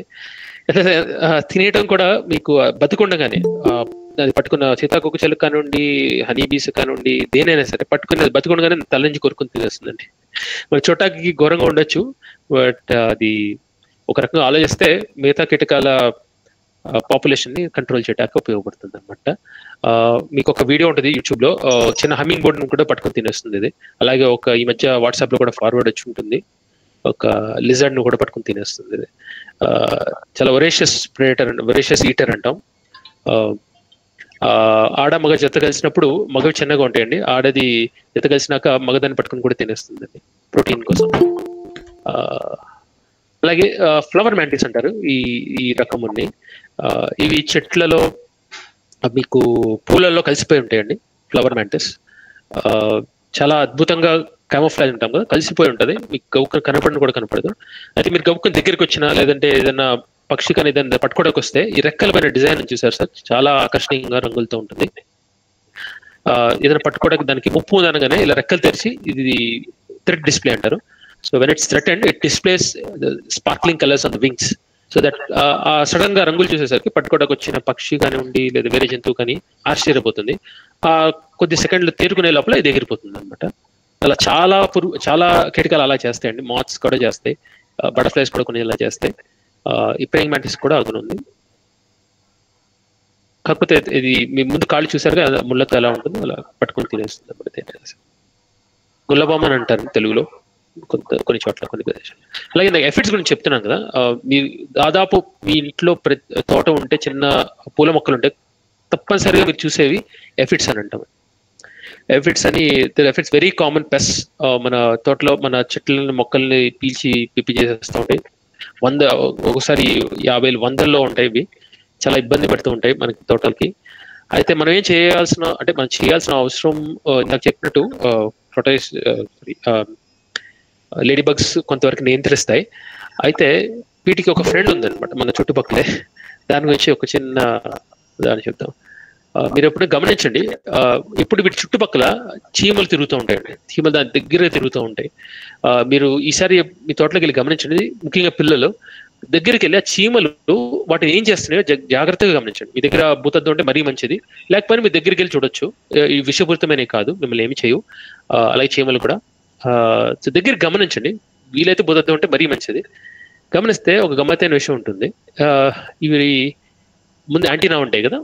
తినేయటం కూడా మీకు బతుకుండగానే బతికుండగానే అది పట్టుకున్న సీతాకోక చెలుక కానివ్వండి హనీ బీస్ కానివ్వండి దేనైనా సరే పట్టుకుని అది తల నుంచి కొరుకుని తినేస్తుందండి. మరి చోటాకి ఘోరంగా ఉండొచ్చు బట్ అది ఒక రకంగా ఆలోచిస్తే మిగతా కీటకాల పాపులేషన్ని కంట్రోల్ చేయడానికి ఉపయోగపడుతుంది అనమాట మీకు ఒక వీడియో ఉంటుంది యూట్యూబ్లో. చిన్న హమ్మింగ్ బోర్డ్ కూడా పట్టుకొని తినేస్తుంది ఇది. అలాగే ఒక ఈ మధ్య వాట్సాప్లో కూడా ఫార్వర్డ్ వచ్చి ఉంటుంది. ఒక లిజర్డ్ను కూడా పట్టుకొని తినేస్తుంది ఇది. చాలా ఒరేషియస్ ప్రేటర్ ఒరేషియస్ ఈటర్ అంటాం. ఆడ మగ జత కలిసినప్పుడు మగవి చిన్నగా ఉంటాయండి. ఆడది జత కలిసినాక మగదాన్ని పట్టుకొని కూడా తినేస్తుంది ప్రోటీన్ కోసం. అలాగే ఫ్లవర్ మ్యాంటిస్ అంటారు ఈ ఈ రకం ఉన్నాయి ఇవి చెట్లలో మీకు పూలల్లో కలిసిపోయి ఉంటాయండి ఫ్లవర్ మ్యాంటిస్ చాలా అద్భుతంగా కామోఫ్లాజ్ ఉంటాం కదా కలిసిపోయి ఉంటుంది. మీకు గౌక కనపడిన కూడా కనపడదు. అయితే మీరు గౌకం దగ్గరికి వచ్చినా లేదంటే ఏదైనా పక్షి కానీ ఏదైనా పట్టుకోవడానికి వస్తే ఈ రెక్కల పైన డిజైన్ చూసారు సార్. చాలా ఆకర్షణీయంగా రంగులతో ఉంటుంది. ఏదైనా పట్టుకోవడానికి దానికి ముప్పు ఉంది అనగానే ఇలా రెక్కలు తెరిచి ఇది థ్రెడ్ డిస్ప్లే అంటారు. So when it's threatened it displays sparkling colours on the wings so that సడన్గా రంగులు చూసేసరికి పట్టుకోవడానికి వచ్చిన పక్షి కానివ్వండి లేదా వేరే జంతువు కానీ ఆశ్చర్యపోతుంది. ఆ కొద్ది సెకండ్లు తేరుకునే లోపల ఇది ఎగిరిపోతుంది అనమాట అలా చాలా పురుగు చాలా కీటకాలు అలా చేస్తాయండి. మాత్స్ కూడా చేస్తాయి. బటర్ఫ్లైస్ కూడా కొన్ని ఇలా చేస్తాయి. ఈ ప్రేయింగ్ మ్యాటిస్ కూడా ఉంది. కాకపోతే ఇది మీ ముందు కాళ్ళు చూసారుగా ముళ్ళతో ఎలా ఉంటుందో అలా పట్టుకొని తినేస్తుంది. అన్నమాట గుల్లబామ అని అంటారు తెలుగులో. కొంత కొన్ని చోట్ల కొన్ని ప్రదేశాలు. అలాగే నాకు ఎఫెక్ట్స్ గురించి చెప్తున్నాను కదా. మీ దాదాపు మీ ఇంట్లో ప్రతి తోట ఉంటే చిన్న పూల మొక్కలు ఉంటే తప్పనిసరిగా మీరు చూసేవి ఎఫిట్స్ అని అంటాం. ఎఫిట్స్ అని ఎఫిట్స్ వెరీ కామన్ పెస్ మన తోటలో మన చెట్లని మొక్కల్ని పీల్చి పిప్పి చేసేస్తూ ఉంటాయి. వంద ఒకసారి యాభై వందల్లో ఉంటాయి ఇవి. చాలా ఇబ్బంది పెడుతూ ఉంటాయి మనకి తోటలకి. అయితే మనం ఏం చేయాల్సిన అంటే మనం చేయాల్సిన అవసరం నాకు ఇందాక చెప్పినట్టు ప్రొటైస్ లేడీ బగ్స్ కొంతవరకు నియంత్రిస్తాయి. అయితే వీటికి ఒక ఫ్రెండ్ ఉందన్నమాట మన చుట్టుపక్కలే. దాని గురించి ఒక చిన్న దాన్ని చెప్తాం మీరు ఎప్పుడు గమనించండి ఇప్పుడు వీటి చుట్టుపక్కల చీమలు తిరుగుతూ ఉంటాయండి చీమలు దాని దగ్గర తిరుగుతూ ఉంటాయి. మీరు ఈసారి మీ తోటలోకి వెళ్ళి గమనించండి ముఖ్యంగా పిల్లలు దగ్గరికి వెళ్ళి ఆ చీమలు వాటిని ఏం చేస్తున్నాయో జా- జాగ్రత్తగా గమనించండి. మీ దగ్గర భూతద్దు ఉంటే మరీ మంచిది. లేకపోతే మీ దగ్గరికి వెళ్ళి చూడొచ్చు. ఈ విషపూరితమైన కాదు మిమ్మల్ని ఏమి చేయవు. అలాగే చీమలు కూడా. సో దగ్గర గమనించండి. వీలైతే బుధత్వం ఉంటే మరీ మంచిది. గమనిస్తే ఒక గమ్మత్తైన విషయం ఉంటుంది. ఇవి ముందు యాంటీనా ఉంటాయి కదా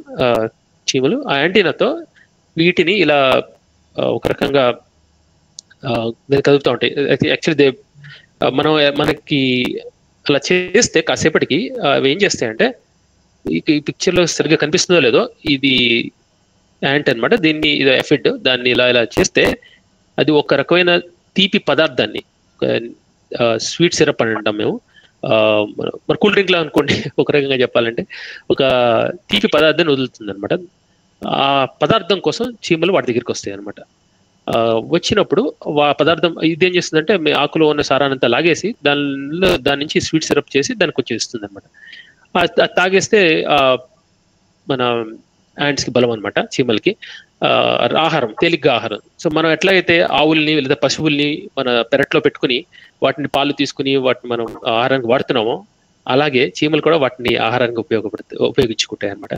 చీమలు. ఆ యాంటీనాతో వీటిని ఇలా ఒక రకంగా కదుపుతూ ఉంటాయి. యాక్చువల్లీ దే మనం మనకి అలా చేస్తే కాసేపటికి అవి ఏం చేస్తాయంటే ఈ ఈ సరిగ్గా కనిపిస్తుందో లేదో ఇది యాంట్ అన్నమాట. దీన్ని ఇది ఎఫిడ్ దాన్ని ఇలా ఇలా చేస్తే అది ఒక రకమైన తీపి పదార్థాన్ని స్వీట్ సిరప్ అని అంటాం మేము. మరి కూల్ డ్రింక్ లా అనుకోండి ఒక రకంగా చెప్పాలంటే ఒక తీపి పదార్థాన్ని వదులుతుంది అనమాట ఆ పదార్థం కోసం చీమలు వాటి దగ్గరికి వస్తాయి అనమాట వచ్చినప్పుడు ఆ పదార్థం ఇది ఏం చేస్తుందంటే మీ ఆకులో ఉన్న సారానంతా లాగేసి దానిలో దాని నుంచి స్వీట్ సిరప్ చేసి దానికి కొంచెం ఇస్తుంది అనమాట తాగేస్తే మన ants కి బలం అనమాట చీమలకి. ఆహారం తేలిగ్గా ఆహారం. సో మనం ఎట్లాగైతే ఆవుల్ని లేదా పశువుల్ని మన పెరట్లో పెట్టుకుని వాటిని పాలు తీసుకుని వాటిని మనం ఆహారానికి వాడుతున్నామో అలాగే చీమలు కూడా వాటిని ఆహారానికి ఉపయోగపడుతూ ఉపయోగించుకుంటాయి అనమాట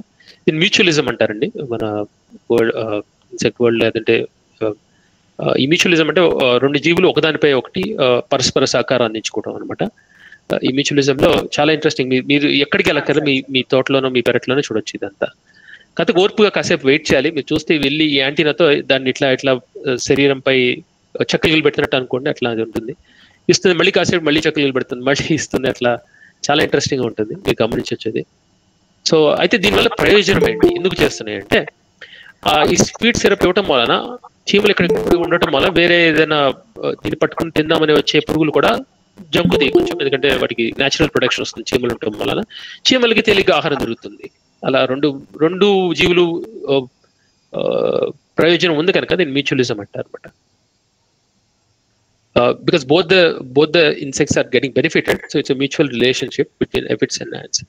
దీన్ని మ్యూచువలిజం అంటారండి. మన వరల్డ్ ఇన్సెక్ట్ వరల్డ్ లేదంటే ఈ మ్యూచువలిజం అంటే రెండు జీవులు ఒకదానిపై ఒకటి పరస్పర సహకారం అందించుకోవడం అనమాట ఈ మ్యూచువలిజంలో చాలా ఇంట్రెస్టింగ్. మీరు ఎక్కడికి వెళ్ళక్కర్లేదు మీ మీ తోటలోనో మీ పెరట్లోనో చూడొచ్చు ఇదంతా. కాకపోతే ఓర్పుగా కాసేపు వెయిట్ చేయాలి. మీరు చూస్తే వెళ్ళి ఈ యాంటీనాతో దాన్ని ఇట్లా ఇట్లా శరీరంపై చక్కలు పెడుతున్నట్టు అనుకోండి అట్లా అది ఉంటుంది. ఇస్తుంది మళ్ళీ కాసేపు మళ్ళీ చక్కలు పెడుతుంది మళ్ళీ ఇస్తుంది అట్లా చాలా ఇంట్రెస్టింగ్గా ఉంటుంది. మీరు గమనించొచ్చేది. సో అయితే దీనివల్ల ప్రయోజనం ఏంటి? ఎందుకు చేస్తున్నాయి అంటే ఆ ఈ స్వీట్ సిరప్ ఇవ్వటం వలన చీమలు ఇక్కడ ఉండటం వల్ల వేరే ఏదైనా దీన్ని పట్టుకుని తిందామని వచ్చే పురుగులు కూడా జంకుతాయి కొంచెం ఎందుకంటే వాటికి నేచురల్ ప్రొడక్షన్ వస్తుంది చీమలు ఉండటం వలన. చీమలకి తేలిగ్గా ఆహారం దొరుకుతుంది. అలా రెండు రెండు జీవులు ప్రయోజనం ఉంది కనుక దీన్ని మ్యూచువలిజం అంటారు అనమాట because both the both the insects are getting benefited so it's mutual relationship between aphids and ants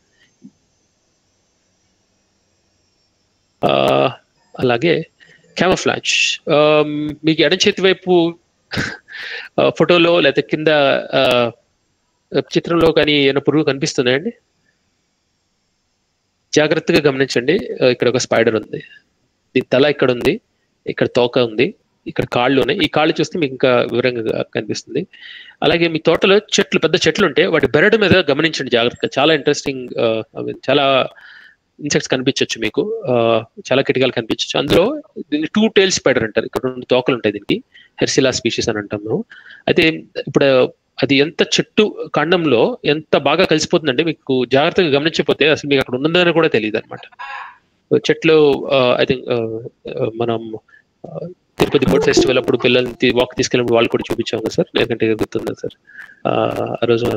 అలాగే క్యామఫ్లాంచ్ మీకు ఎడం చేతి వైపు ఫోటోలో లేకపోతే కింద చిత్రంలో కానీ ఏమైనా పురుగు కనిపిస్తున్నాయండి? జాగ్రత్తగా గమనించండి. ఇక్కడ ఒక స్పైడర్ ఉంది. దీని తల ఇక్కడ ఉంది. ఇక్కడ తోక ఉంది. ఇక్కడ కాళ్ళు ఉన్నాయి. ఈ కాళ్ళు చూస్తే మీకు ఇంకా వివరంగా కనిపిస్తుంది. అలాగే మీ తోటలో చెట్లు పెద్ద చెట్లు ఉంటే వాటి బెరడు మీద గమనించండి జాగ్రత్తగా. చాలా ఇంట్రెస్టింగ్ చాలా ఇన్సెక్ట్స్ కనిపించవచ్చు మీకు. చాలా కిటికాలు కనిపించవచ్చు అందులో దీన్ని టూ టైల్ స్పైడర్ అంటారు. ఇక్కడ రెండు తోకలు ఉంటాయి దీనికి. హెర్సిలా స్పీషీస్ అని అంటాము అయితే ఇప్పుడు అది ఎంత చెట్టు కాండంలో ఎంత బాగా కలిసిపోతుందంటే మీకు జాగ్రత్తగా గమనించకపోతే అసలు మీకు అక్కడ ఉన్నదని కూడా తెలియదు అనమాట చెట్లు ఐ థింక్ మనం తిరుపతి బోర్డ్ ఫెస్టివల్ అప్పుడు పిల్లల్ని వాక్ తీసుకెళ్ళినప్పుడు వాళ్ళు కూడా చూపించాం కదా సార్. లేకంటే గుర్తుందా సార్? ఆ రోజు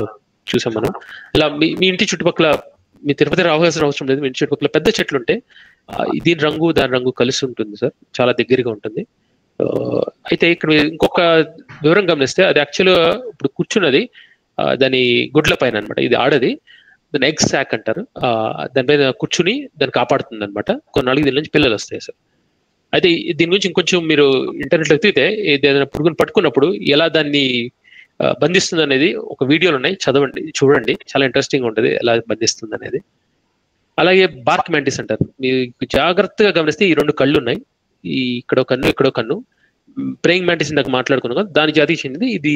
చూసాం మనం. ఇలా మీ మీ ఇంటి చుట్టుపక్కల మీ తిరుపతి రావాల్సిన అవసరం లేదు. మీ ఇంటి చుట్టుపక్కల పెద్ద చెట్లు ఉంటే దీని రంగు దాని రంగు కలిసి ఉంటుంది సార్. చాలా దగ్గరగా ఉంటుంది. అయితే ఇక్కడ ఇంకొక వివరం గమనిస్తే అది యాక్చువల్గా ఇప్పుడు కూర్చున్నది దాని గుడ్ల పైన అనమాట ఇది ఆడది. దాని ఎగ్ శాక్ అంటారు. దాని దానిపైన కూర్చుని దాన్ని కాపాడుతుంది అనమాట కొన్నాళ్ళకి దీని నుంచి పిల్లలు వస్తాయి సార్ అయితే దీని గురించి ఇంకొంచెం మీరు ఇంటర్నెట్ ఎత్తితే ఏదైనా పురుగును పట్టుకున్నప్పుడు ఎలా దాన్ని బంధిస్తుంది అనేది ఒక వీడియోలు ఉన్నాయి. చదవండి చూడండి. చాలా ఇంట్రెస్టింగ్ ఉంటుంది ఎలా బంధిస్తుంది అనేది అలాగే బార్క్ మ్యాంటిస్ అంటారు. మీరు జాగ్రత్తగా గమనిస్తే ఈ రెండు కళ్ళు ఉన్నాయి. ఈ ఇక్కడో కన్ను ఇక్కడో కన్ను. ప్రేయింగ్ మ్యాంటిస్ ఇందాక మాట్లాడుకున్నాం కదా దాని జాతికి చెందింది ఇది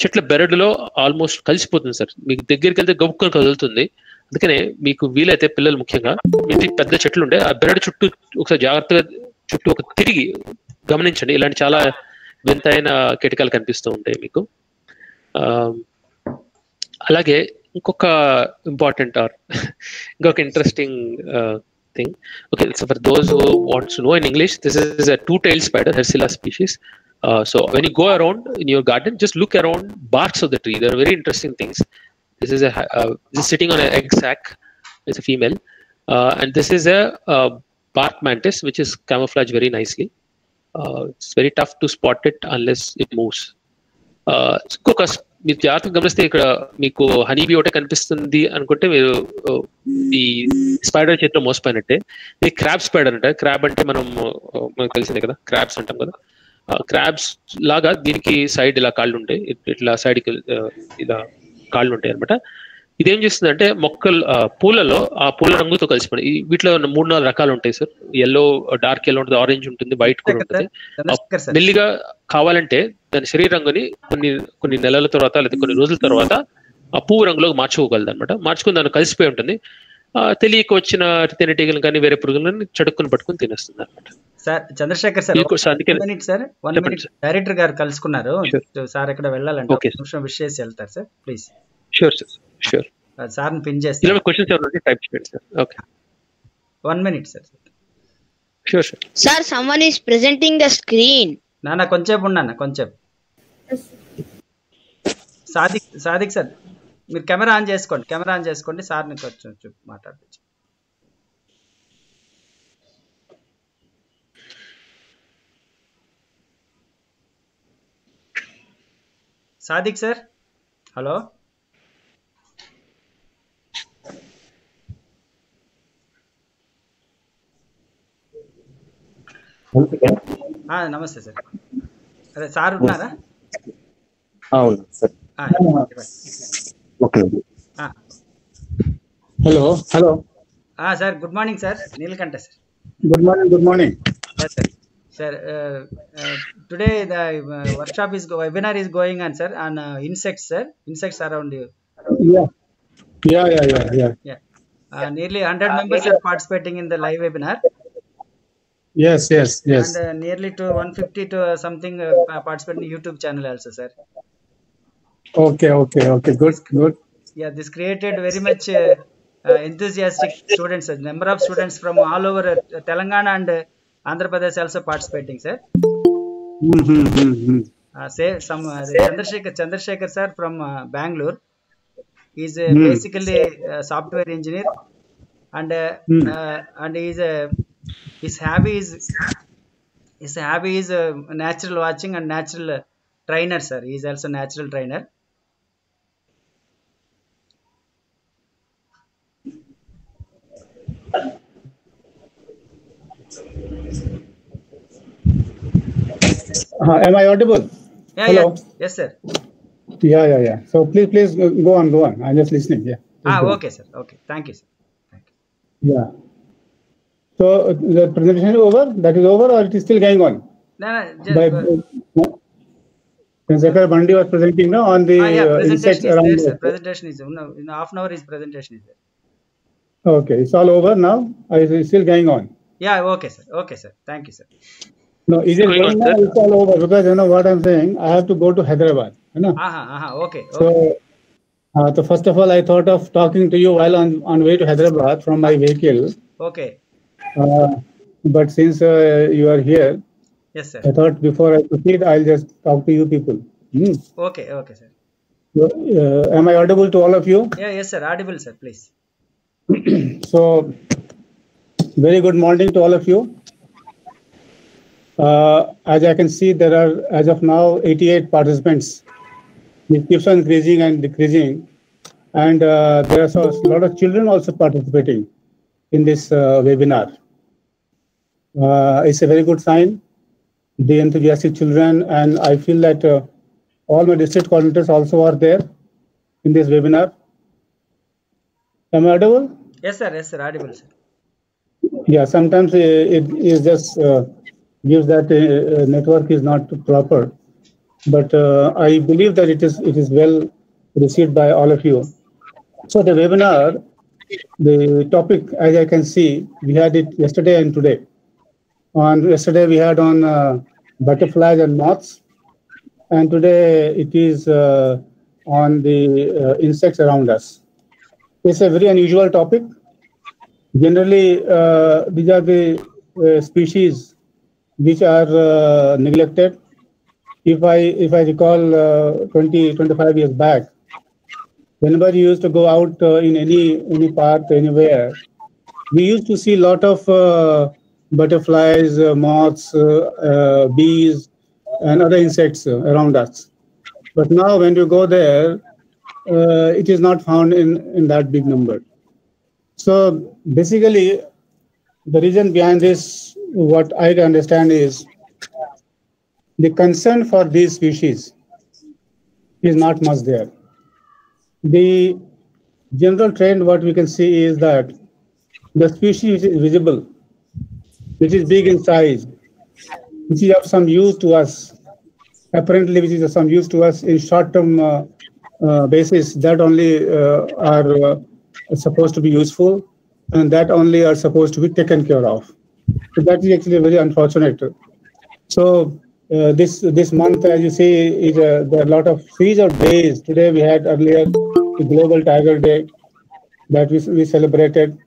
చెట్ల బెరడులో ఆల్మోస్ట్ కలిసిపోతుంది సార్. మీకు దగ్గరికి వెళ్తే గబుక్కొని కదులుతుంది. అందుకనే మీకు వీలైతే పిల్లలు ముఖ్యంగా ఇంటి పెద్ద చెట్లు ఉండే ఆ బెరడు చుట్టూ ఒకసారి జాగ్రత్తగా చుట్టూ ఒక తిరిగి గమనించండి. ఇలాంటి చాలా వింతైన కీటకాలు కనిపిస్తూ ఉంటాయి మీకు. అలాగే ఇంకొక ఇంపార్టెంట్ ఆర్ ఇంకొక interesting thing. Okay, so for those who want to know in English, this is a two-tailed spider, Hercilla species. Uh, so when you go around in your garden, just look around barks of the tree. There are very interesting things. This is a uh, this is sitting on an egg sac. It's a female, uh, and this is a, a bark mantis, which is camouflaged very nicely. Uh, it's very tough to spot it unless it moves. Uh, Cocos మీరు జాగ్రత్తగా గమనిస్తే ఇక్కడ మీకు honey bee ఒకటే కనిపిస్తుంది అనుకుంటే మీరు ఈ స్పైడర్ చేతిలో మోసపోయినట్టే. ఇది క్రాబ్ స్పైడర్ అంటే. క్రాబ్ అంటే మనం మనకు తెలిసిందే కదా. క్రాబ్స్ అంటాం కదా. క్రాబ్స్ లాగా దీనికి సైడ్ ఇలా కాళ్ళు ఉంటాయి. ఇట్లా సైడ్కి ఇలా కాళ్ళు ఉంటాయి అనమాట ఇదేం చేస్తుందంటే మొక్కలు పూలలో ఆ పూల రంగుతో కలిసిపోయి వీటిలో మూడు నాలుగు రకాలు ఉంటాయి సార్. ఎల్లో డార్క్ ఎల్లో ఉంటుంది ఆరెంజ్ ఉంటుంది వైట్ కూడా ఉంటుంది. మెల్లిగా కావాలంటే దాని శరీర రంగుని కొన్ని కొన్ని నెలల తర్వాత లేదా కొన్ని రోజుల తర్వాత ఆ పువ్వు రంగులోకి మార్చుకోగలదు అనమాట మార్చుకుని దాన్ని కలిసిపోయి ఉంటుంది. ఆ, తెలియక వచ్చిన తేనెటీగలు కానీ వేరే పురుగులను చడుక్కుని పట్టుకుని తినేస్తుంది అనమాట sir Chandrasekhar sir minute sir one minute director గారు కలుసుకున్నారు. సార్ ఇక్కడ వెళ్ళాలంటే నిమిషం విష్ చేసి వెళ్తారు sir please sure sir sure సార్ని పిన్ ఇలా చేస్తారు క్వశ్చన్స్ ఎవరు టైప్ చేయండి sir okay one minute sir sure sir Sir, someone is presenting the screen. నాన్న కొంచెం ఉన్నాను కొంచెం సాదిక్ సాదిక్ సార్ మీరు కెమెరా ఆన్ చేసుకోండి కెమెరా ఆన్ చేసుకోండి సార్ని కొంచెం చూ- మాట్లాడచ్చు. సాదిక్ సార్? హలో నమస్తే సార్ అదే సార్ ఉన్నారా అవును సార్ ఆ, చెప్పండి. ఓకే ఆ, హలో హలో ఆ, sir good morning sir Neelakanta sir good morning good morning Yes, sir. Sir, uh, uh, today the uh, workshop is go- webinar is going on, sir, on uh, insects, sir. Insects around you. Yeah yeah yeah yeah yeah Yeah. Uh, nearly 100 members are participating in the live webinar, Yes, yes, yes. And uh, nearly to 150 to uh, something uh, participate in YouTube channel also, sir. Okay, okay, okay. Good, good. Yeah, this created very much uh, enthusiastic students. A number of students from all over Telangana and Andhra Pradesh also participating, sir. Mm-hmm, uh, say some uh, Chandrasekhar, Chandrasekhar sir from uh, Bangalore. He's uh, mm. basically a software engineer, and uh, mm. uh, and he's a his hobby is his hobby is uh, natural watching and natural uh, trainer, sir. He's also natural trainer. am I audible? Yeah, Hello. yeah, yes, sir. Yeah, yeah, yeah. So please, please go on, go on. I'm just listening. Yeah. Please Ah, on. okay, sir. Okay, thank you, sir. Thank you. Yeah. So uh, the presentation is over. That is over, or it is still going on? No, no, just, By uh, when Zakar Bandi was presenting now on the ah, yeah, uh, presentation is around. there, sir. Presentation is no, in half an hour is presentation is there. Okay, it's all over now. Or is it still going on? Yeah, okay, sir. Okay, sir. Thank you, sir. No, is it going going on, now? It's all over because you know what I'm saying. I have to go to Hyderabad. You know. Aha, aha, okay, okay. So, uh, so first of all, I thought of talking to you while on on way to Hyderabad from my vehicle. Okay. Uh, but since uh, you are here, Yes, sir. I thought before I proceed, I'll just talk to you people. Hmm. Okay, okay, sir. Uh, am I audible to all of you? Yeah, yes, sir. Audible, sir. Please. So, very good morning to all of you. Uh, as I can see, there are, as of now, 88 participants. It keeps on increasing and decreasing. And uh, there are a lot of children also participating in this uh, webinar. Uh, it's a very good sign, the enthusiastic children, and I feel that uh, all my district coordinators also are there in this webinar. Am I audible? Yes, sir. Yes, sir. Audible, sir. Yeah, sometimes uh, it is just uh, gives that uh, uh, network is not proper, but uh, I believe that it is it is well received by all of you. So the webinar, the topic, as I can see, we had it yesterday and today. On yesterday we had on uh, butterflies and moths, and today it is uh, on the uh, insects around us. It's a very unusual topic. Generally uh, these are the uh, species which are neglected. If i if i recall uh, 20 25 years back whenever you used to go out uh, in any any park anywhere we used to see a lot of uh, butterflies uh, moths uh, uh, bees and other insects around us. But now when you go there it is not found in in that big number. So basically, the reason behind this, what I understand is the concern for these species is not much there. The general trend, what we can see is that the species is visible, which is big in size, which is of some use to us, apparently which is of some use to us in short-term uh, uh, basis, that only uh, are uh, supposed to be useful and that only are supposed to be taken care of. So that is actually very unfortunate. So uh, this this month, as you see, is a, there are a lot of series days. Today we had earlier the Global Tiger Day that we, we celebrated.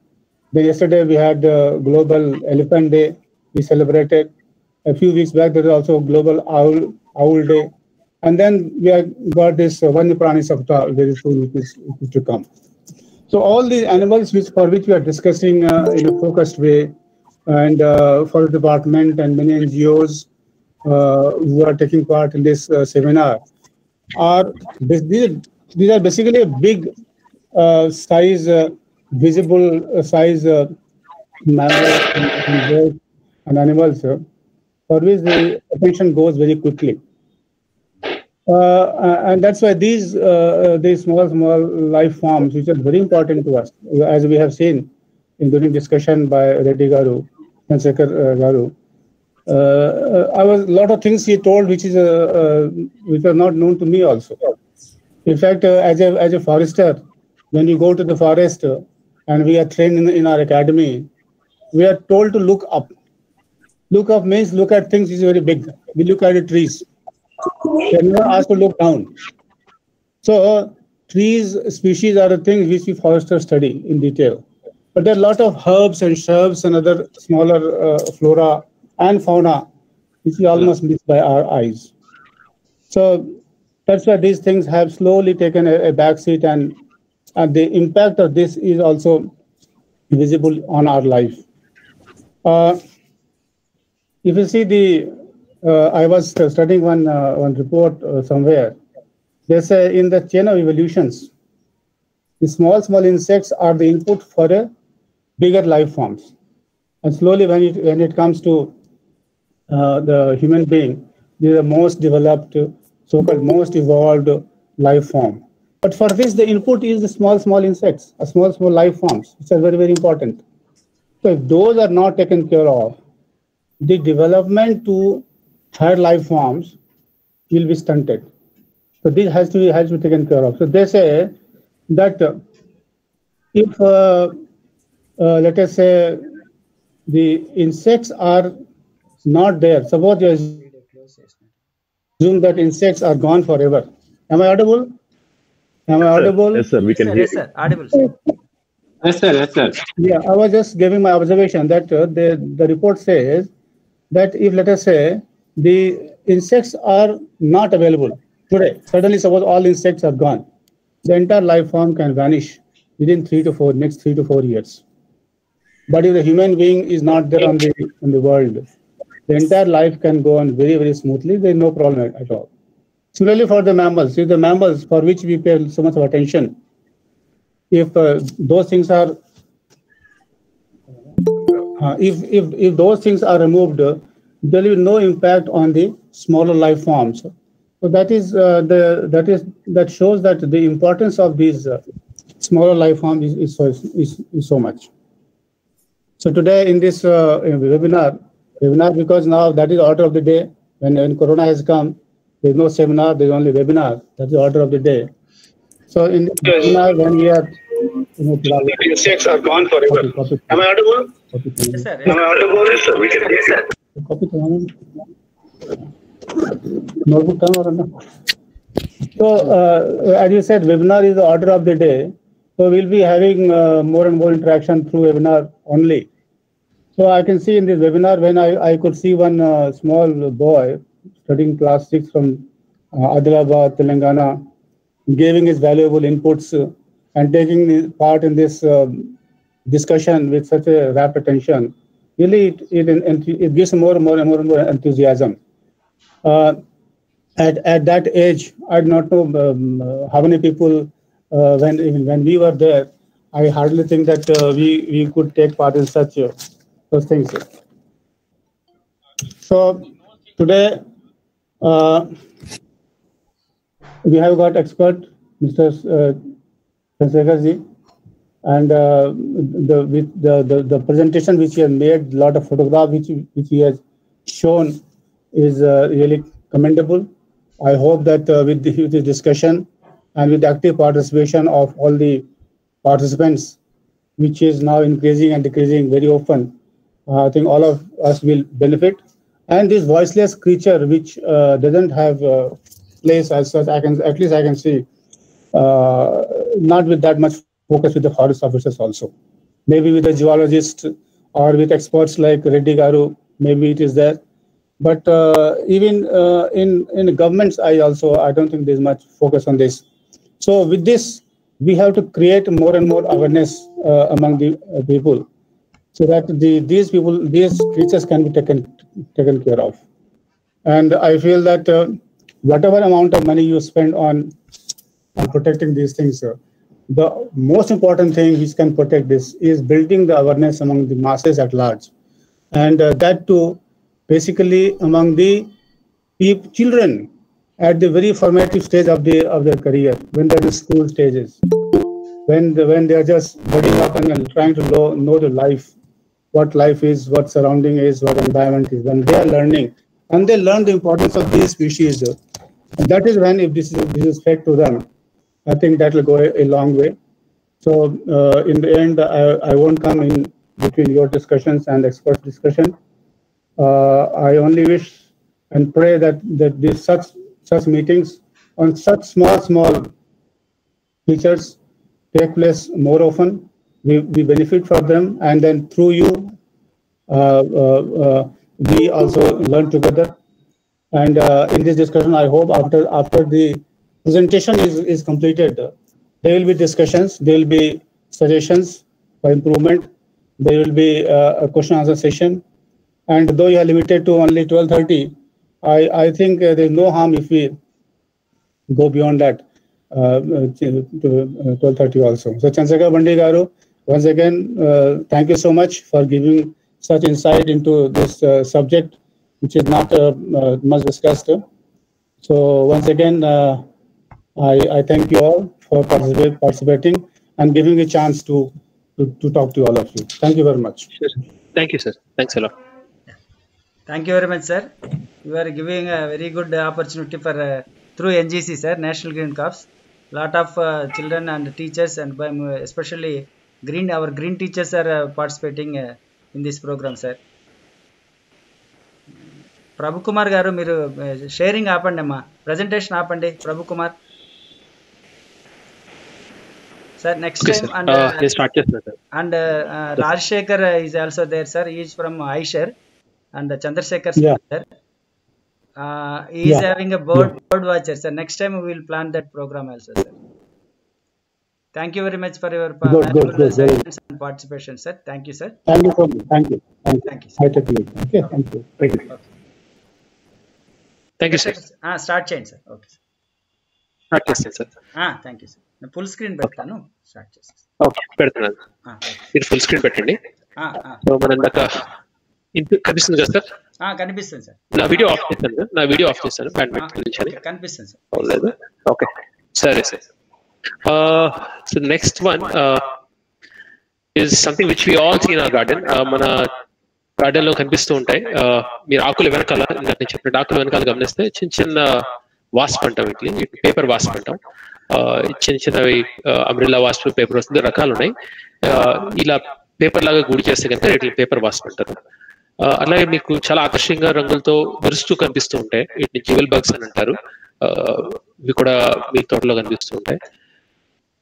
Yesterday we had the Global Elephant Day. We celebrated. A few weeks back there was also Global Owl Owl Day, and then we have got this uh, Saptah very soon, which is, which is to come. So all the animals which for which we are discussing uh, in a focused way, and uh, for the department and many NGOs uh, who are taking part in this uh, seminar, are these, these are basically a big uh, size, uh, visible uh, size uh, mammals and, and and animals uh, for which the attention goes very quickly. Uh, and that's why these uh, these small small life forms, which are very important to us, as we have seen in during discussion by Reddy Garu and Sekar uh, Garu. Uh, I was a lot of things he told, which is uh, uh, which are not known to me also. In fact, uh, as a as a forester, when you go to the forest uh, and we are trained in, in our academy, we are told to look up. Look up means look at things which is very big. We look at the trees. We are never asked to look down. So trees, species are the things which we foresters study in detail. But there are a lot of herbs and shrubs and other smaller uh, flora and fauna which we almost miss by our eyes. So that's why these things have slowly taken a, a backseat and, and the impact of this is also visible on our life. Uh, if you see the, uh, I was studying one, uh, one report uh, somewhere. They say in the chain of evolutions, the small, small insects are the input for a bigger life forms. And slowly when it, when it comes to uh, the human being, they are the most developed, so-called most evolved life form. But for this, the input is the small, small insects, a small, small life forms, which are very, very important. So if those are not taken care of, the development to higher life forms will be stunted. So this has to be has to be taken care of. So they say that if uh, uh, let us say the insects are not there, suppose you assume that insects are gone forever. Am I audible? Am I audible? Yes, sir. We can sir. hear Yes, sir. Audible, sir. Yes, sir. Yes, sir. Yeah, I was just giving my observation that uh, the, the report says that if, let us say, the insects are not available, today, suddenly suppose all insects are gone, the entire life form can vanish within three to four, next three to four years. But if the human being is not there on the, on the world, the entire life can go on very, very smoothly. There is no problem at, at all. Similarly, for the mammals, if the mammals for which we pay so much of attention, if uh, those things are uh, if, if, if those things are removed, uh, there will be no impact on the smaller life forms. So that is uh, the that is that shows that the importance of these uh, smaller life forms is, is, so, is, is so much. So today in this uh, webinar, webinar because now that is order of the day. When, when Corona has come, there is no seminar, there is only webinar. That's the order of the day. So in this webinar, when we are you know, Insects are gone forever. copy, Am I audible? copy, Yes, sir. Am I audible? Yes, sir. We can hear that. copy notebook time or not? So, uh, as you said, webinar is the order of the day. So, we'll be having uh, more and more interaction through webinar only. So, I can see in this webinar when I, I could see one uh, small boy studying class from uh, Adilabad, Telangana, giving his valuable inputs uh, and taking part in this um, discussion with such a rapt attention. Really, it, it, it gives more and more and more and more enthusiasm. Uh, at, at that age, I do not know um, uh, how many people, uh, when when we were there, I hardly think that uh, we, we could take part in such uh, such things. So today, uh, we have got expert, Mr. Uh, Chandrasekhar and uh, the, with the, the the presentation which he has made, a lot of photograph which which he has shown is uh, really commendable. I hope that uh, with, the, with discussion and with active participation of all the participants, which is now increasing and decreasing very often, uh, I think all of us will benefit. And this voiceless creature, which uh, doesn't have uh, place as such, I can at least I can see, uh, not with that much focus with the forest officers also. Maybe with the geologist or with experts like Reddy Garu, maybe it is there. But uh, even uh, in in governments i also i don't think there's much focus on this. So with this we have to create more and more awareness among the people so that the these people these creatures can be taken taken care of. And i feel that uh, whatever amount of money you spend on on protecting these things uh, the most important thing which can protect this is building the awareness among the masses at large. And uh, that too basically among the children at the very formative stage of the of their career when they're in school stages when the, when they're just budding up and then trying to know, know the life what life is what surrounding is what environment is. When they are learning. And they learn the importance of these species and that is when if this is this is fed to them i think that will go a, a long way. So uh, in the end I, I won't come in between your discussions and expert discussion. Uh, I only wish and pray that that these such such meetings on such small small features take place more often. We, we benefit from them, and then through you, we also learn together. And uh, in this discussion, I hope after after the presentation is, is completed, there will be discussions, there will be suggestions for improvement, there will be uh, a question answer session, and though you are limited to only 12:30, I I think uh, there is no harm if we go beyond that uh, to uh, 12:30 also. So Chandrasekhar Bandi Garu, once again, uh, thank you so much for giving such insight into this uh, subject, which is not uh, uh, much discussed. So once again, uh, I I thank you all for participate, participating and giving a chance to, to to talk to all of you. Thank you very much. Sure. Thank you, sir. Thanks a lot. Thank you very much, sir. You are giving a very good opportunity for uh, through NGC, sir, National Green Corps. Lot of uh, children and teachers, and by, especially green, our green teachers are uh, participating uh, in this program, sir. Prabhu Kumar గారు మీరు sharing ఆపండి అమ్మా presentation ఆపండి Prabhu Kumar sir next time. And Uh. And Rajasekhar is also there sir is from IISER and Chandrasekhar. Sir Uh, he is Yeah. having a bird bird watcher, sir. Next time we will plan that program also, sir. Thank you very much for your pa- Good, good, valuable good, very suggestions and participation, sir. Thank you, sir. Thank you so much. Thank you. Thank you. Thank you, I take leave. Okay, thank you. Thank you thank you sir Ah, start చేయండి sir okay start చేస్తాను sir thank you sir నేను full screen పెడతాను start చేస్తాను okay పెడుతున్నాను Ah, మీరు full screen పెట్టండి ah, ah. So మనం ఇందాక ఇంటి కనిపిస్తుంది కదా సార్ Ah, కనిపిస్తుంది సార్ నా వీడియో ఆఫ్ చేస్తాను సార్ నా వీడియో ఆఫ్ చేస్తాను బ్యాండ్ పెట్టి గురించి ఓకే కనిపిస్తుంది సార్ ఓకే సరే sir so next one is something which we all seen our garden మన గార్డెన్లో కనిపిస్తూ ఉంటాయి. Uh, మీరు ఆకులు వెనకాల ఇందాక నేను చెప్పినట్టు ఆకులు వెనకాల గమనిస్తే చిన్న చిన్న వాస్ప్ అంటాం వీటిని. పేపర్ వాస్ప్ అంటాం. Uh, చిన్న చిన్నవి అమ్రిల్లా వాస్ప్ పేపర్ వస్తుంది రకాలు ఉన్నాయి. Uh, ఇలా పేపర్ లాగా గుడి చేస్తే కనుక వీటిని పేపర్ వాస్ప్ అంటారు. అలాగే మీకు చాలా ఆకర్షణీయంగా రంగులతో మెరుస్తూ కనిపిస్తూ ఉంటాయి. వీటిని జివెల్ బగ్స్ అని అంటారు. ఇవి కూడా మీ తోటలో కనిపిస్తూ ఉంటాయి.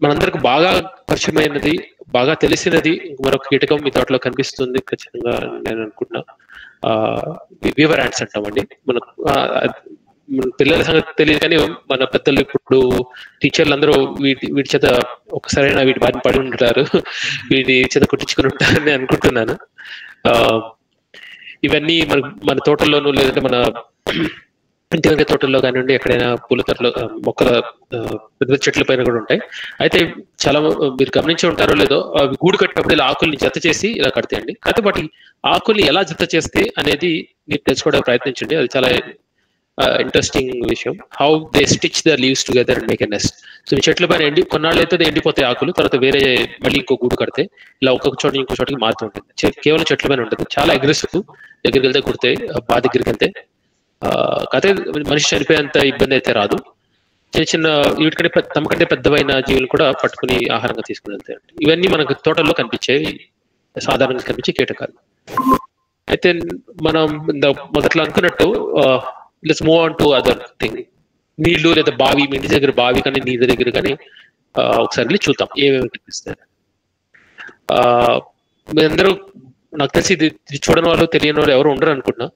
మనందరికి బాగా పరిచయమైనది బాగా తెలిసినది మరొక కీటకం మీ తోటలో కనిపిస్తుంది ఖచ్చితంగా నేను అనుకుంటున్నా. వీవర్ యాంట్స్ అంటామండి మన పిల్లల సంగతి తెలియదు కానీ మన పెద్దలు ఇప్పుడు టీచర్లు అందరూ వీటి వీటి చేత ఒకసారైనా వీటి బారిన పడి ఉంటారు. వీటి చేత కుట్టించుకుని ఉంటారని అనుకుంటున్నాను. ఆ, ఇవన్నీ మన మన తోటల్లోనూ లేదంటే మన ఇంటి తోటల్లో కానివ్వండి ఎక్కడైనా పూల తోటలో మొక్కల పెద్ద పెద్ద చెట్ల పైన కూడా ఉంటాయి. అయితే చాలా మీరు గమనించి ఉంటారో లేదో అవి గూడు కట్టినప్పుడు ఇలా ఆకుల్ని జత చేసి ఇలా కడతాయండి. కాకపోతే వాటి ఆకుల్ని ఎలా జత చేస్తే అనేది మీరు తెలుసుకోవడానికి ప్రయత్నించండి. అది చాలా ఇంట్రెస్టింగ్ విషయం. How they stitch the leaves together and make a nest so ఈ చెట్ల పైన ఎండి కొన్నాళ్ళు అయితే ఎండిపోతాయి ఆకులు తర్వాత వేరే మళ్ళీ ఇంకో గూడు కడితే ఇలా ఒక్కొక్క చోట ఇంకో చోటకి మారుతూ ఉంటుంది. కేవలం చెట్ల పైన ఉంటుంది చాలా అగ్రెసివ్ దగ్గరికి వెళ్తే కుడితే బా దగ్గరికి వెళ్తే. కథ మనిషి చనిపోయేంత ఇబ్బంది అయితే రాదు. చిన్న చిన్న వీటికంటే పెద్ద తమకంటే పెద్దవైన జీవులు కూడా పట్టుకుని ఆహారంగా తీసుకుని వెళ్తాయి ఇవన్నీ మనకు తోటల్లో కనిపించేవి. సాధారణంగా కనిపించే కీటకాలు. అయితే మనం మొదట్లో అనుకున్నట్టు let's move on to other thing నీళ్ళు లేదా బావి మీ ఇంటి దగ్గర బావి కానీ నీ దగ్గర కానీ ఒకసారి వెళ్ళి చూద్దాం. ఏమేమి కనిపిస్తాయి? ఆ, మీరందరూ నాకు తెలిసి ఇది ఇది చూడని వాళ్ళు తెలియని వాళ్ళు ఎవరు ఉండరు అనుకుంటున్నా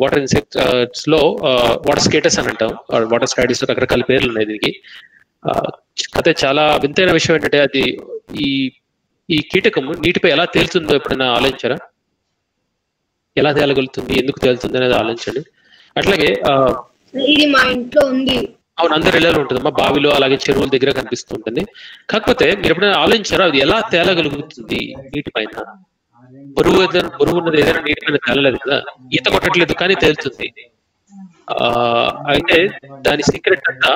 వాటర్ ఇన్సెక్ట్స్లో వాటర్ స్కేటస్ అని అంటాం. వాటర్ స్టడీస్లో రకరకాల పేర్లు ఉన్నాయి దీనికి. కథ చాలా వింతైన విషయం ఏంటంటే అది ఈ ఈ కీటకం నీటిపై ఎలా తేలుతుందో ఎప్పుడైనా ఆలోచించారా? ఎలా తేలగలుగుతుంది? ఎందుకు తేలుతుంది అనేది ఆలోచించండి. అట్లాగే ఇది మా ఇంట్లో ఉంది. అవును అందరి ఇళ్ళలో ఉంటుంది మా బావిలో అలాగే చెరువుల దగ్గర కనిపిస్తూ ఉంటుంది. కాకపోతే మీరు ఎప్పుడైనా ఆలోచించారా అది ఎలా తేలగలుగుతుంది నీటి పైన? బరువు ఏదైనా బరువు ఉన్నది ఏదైనా నీటి మీద తేలలేదు కదా ఈత కొట్టట్లేదు కానీ తేలుతుంది. ఆ, అయితే దాని సీక్రెట్ అంతా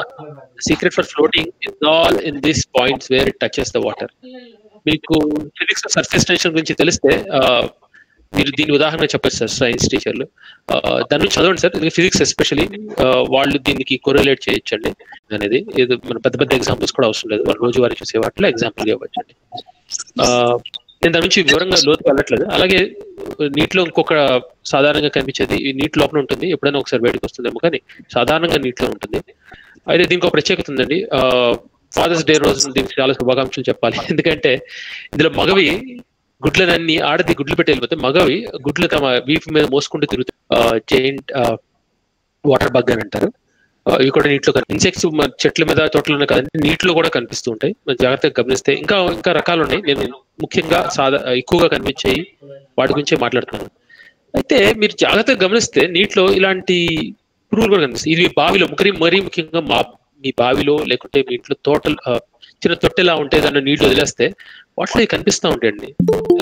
secret for floating is all in this points where it touches the water మీకు ఫిజిక్స్ సర్ఫేస్ టెన్షన్ గురించి తెలిస్తే మీరు దీని ఉదాహరణ చెప్పచ్చు సార్ సైన్స్ టీచర్లు దాని నుంచి చదవండి సార్ ఫిజిక్స్ ఎస్పెషలీ వాళ్ళు దీనికి కొరలేట్ చేయొచ్చండి అనేది. ఏదో మన పెద్ద పెద్ద ఎగ్జాంపుల్స్ కూడా అవసరం లేదు. వాళ్ళు రోజువారీ చూసే వాటిలో ఎగ్జాంపుల్ ఇవ్వచ్చండి. ఆ, నేను దాని నుంచి వివరంగా లోతు వెళ్ళట్లేదు. అలాగే నీటిలో ఇంకొక సాధారణంగా కనిపించేది ఈ నీటి లోపల ఉంటుంది. ఎప్పుడైనా ఒకసారి బయటకు వస్తుందేమో కానీ సాధారణంగా నీటిలో ఉంటుంది. అయితే దీనికి ఒక ప్రత్యేకత ఉందండి. ఫాదర్స్ డే రోజు దీనికి చాలా శుభాకాంక్షలు చెప్పాలి. ఎందుకంటే ఇందులో మగవి గుడ్లనన్ని ఆడది గుడ్లు పెట్టి వెళ్ళిపోతే మగవి గుడ్లు తమ వీపు మీద మోసుకుంటూ తిరుగుతాయి జైంట్ వాటర్ బగ్ అని అంటారు. ఇవి కూడా నీటిలో ఇన్సెక్ట్స్ చెట్ల మీద తోటలోనే కాదండి నీటిలో కూడా కనిపిస్తూ ఉంటాయి. మనం జాగ్రత్తగా గమనిస్తే ఇంకా ఇంకా రకాలు ఉన్నాయి. నేను ముఖ్యంగా సాదా ఎక్కువగా కనిపించాయి వాటి గురించే మాట్లాడుతున్నాను. అయితే మీరు జాగ్రత్తగా గమనిస్తే నీటిలో ఇలాంటి పురుగులు కూడా కనిపిస్తాయి. ఇది మీ బావిలో మరీ మరీ ముఖ్యంగా మా మీ బావిలో లేకుంటే మీ ఇంట్లో తోటలు చిన్న తొట్టెలా ఉంటే దాన్ని నీళ్ళు వదిలేస్తే వాటిలో కనిపిస్తూ ఉంటాయండి.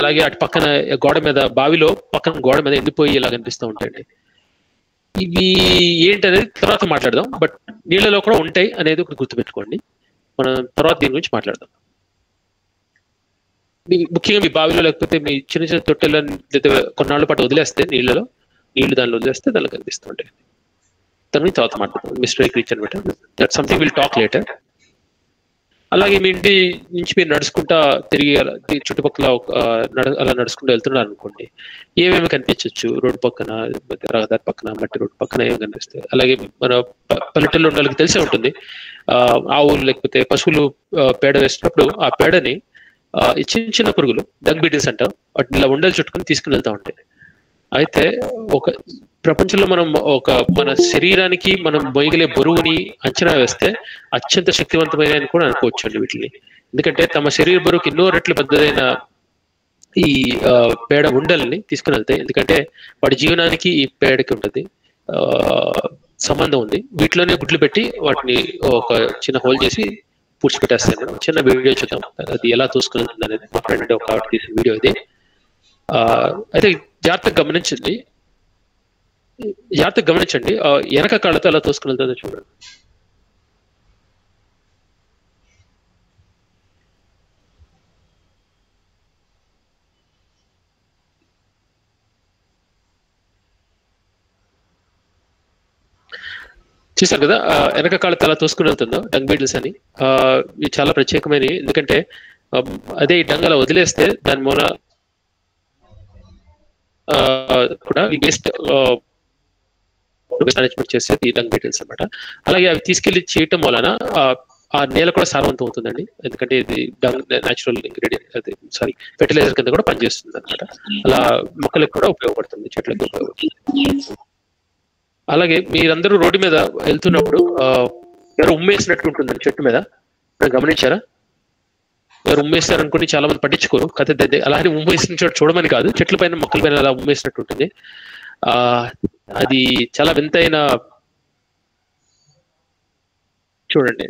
అలాగే అటు పక్కన గోడ మీద బావిలో పక్కన గోడ మీద ఎండిపోయి ఇలా కనిపిస్తూ ఉంటాయండి. ఇవి ఏంటనేది తర్వాత మాట్లాడదాం. బట్ నీళ్ళలో కూడా ఉంటాయి అనేది ఒకటి గుర్తుపెట్టుకోండి. మనం తర్వాత దీని గురించి మాట్లాడదాం. మీ ముఖ్యంగా మీ బావిలో లేకపోతే మీ చిన్న చిన్న తొట్టెల్లో లేదా కొన్నాళ్ళ పాటు వదిలేస్తే నీళ్ళలో నీళ్ళు దానిలో వదిలేస్తే దానిలో కనిపిస్తూ ఉంటాయి. దాని తర్వాత మాట్లాడదాం. మిస్టర్ క్రీచర్ అనమాట that something will talk later అలాగే మీ ఇంటి నుంచి మీరు నడుచుకుంటా తిరిగి అలా చుట్టుపక్కల ఒక, అలా నడుచుకుంటూ వెళ్తున్నారు అనుకోండి ఏమేమి కనిపించవచ్చు రోడ్డు పక్కన రహదారి పక్కన మట్టి రోడ్డు పక్కన ఏమి కనిపిస్తాయి? అలాగే మన పల్లెటూళ్ళు పల్లెటూరులో వాళ్ళకి తెలిసే ఉంటుంది. ఆ, ఆవులు లేకపోతే పశువులు పేడ వేసినప్పుడు ఆ పేడని చిన్న చిన్న పురుగులు డగ్ బీటిల్స్ అంటాం వాటిని ఇలా ఉండలు చుట్టుకొని తీసుకుని వెళ్తా ఉంటాయి. అయితే ఒక ప్రపంచంలో మనం ఒక మన శరీరానికి మనం మొయగలే బరువుని అంచనా వేస్తే అత్యంత శక్తివంతమైన అని కూడా అనుకోవచ్చు అండి వీటిని. ఎందుకంటే తమ శరీర బరువుకి ఎన్నో రెట్లు పెద్దదైన ఈ పేడ ఉండల్ని తీసుకుని వెళ్తాయి ఎందుకంటే వాటి జీవనానికి ఈ పేడకి ఉంటుంది సంబంధం ఉంది. వీటిలోనే గుడ్లు పెట్టి వాటిని ఒక చిన్న హోల్ చేసి పూడ్చిపెట్టేస్తాను. చిన్న వీడియో చూద్దాం. అది ఎలా చూసుకుని అనేది మా ఫ్రెండ్ ఒక తీసిన వీడియో ఇది. ఆ, అయితే జాగ్రత్తగా గమనించండి. జాగ్రత్తగా గమనించండి. వెనక కళ్ళతో ఎలా తోసుకుని వెళ్తుందో చూడండి. చూసారు కదా? వెనక కాళ్ళతో తల తోసుకుని వెళ్తుందో డంగ్ బీటిల్స్ అని. ఇవి చాలా ప్రత్యేకమైనవి. ఎందుకంటే అదే ఈ డంగ్ అలా వదిలేస్తే దాని మూల కూడా ఈ వేస్ట్ మేనేజ్మెంట్ చేసేది ఈ డంగ్ బీటిల్స్ అన్నమాట. అలాగే అవి తీసుకెళ్ళి చేయటం వలన ఆ, నేల కూడా సారవంతం అవుతుందండి. ఎందుకంటే ఇది డంగ్ న్యాచురల్ ఇంగ్రీడియంట్ అది సారీ ఫెర్టిలైజర్ కింద కూడా పనిచేస్తుంది అనమాట అలా మొక్కలకు కూడా ఉపయోగపడుతుంది చెట్లకు ఉపయోగపడుతుంది. అలాగే మీరందరూ రోడ్డు మీద వెళ్తున్నప్పుడు ఎవరు ఉమ్మేసినట్టు ఉంటుందండి చెట్టు మీద? గమనించారా? ఉమ్మేస్తారు అనుకుని చాలా మంది పట్టించుకోరు. కథ అలాగే ఉమ్మేసిన చోట చూడమని కాదు. చెట్ల పైన మొక్కల పైన అలా ఉమ్మేసినట్టు ఉంటుంది ఆ అది చాలా వింతైన చూడండి.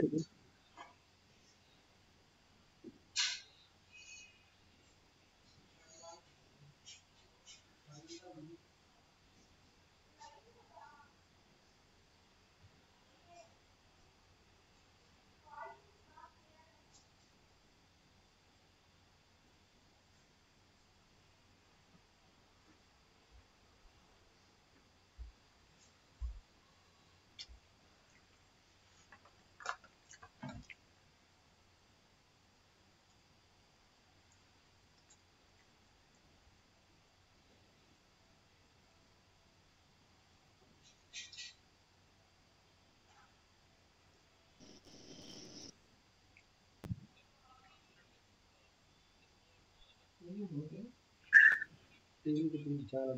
చాలా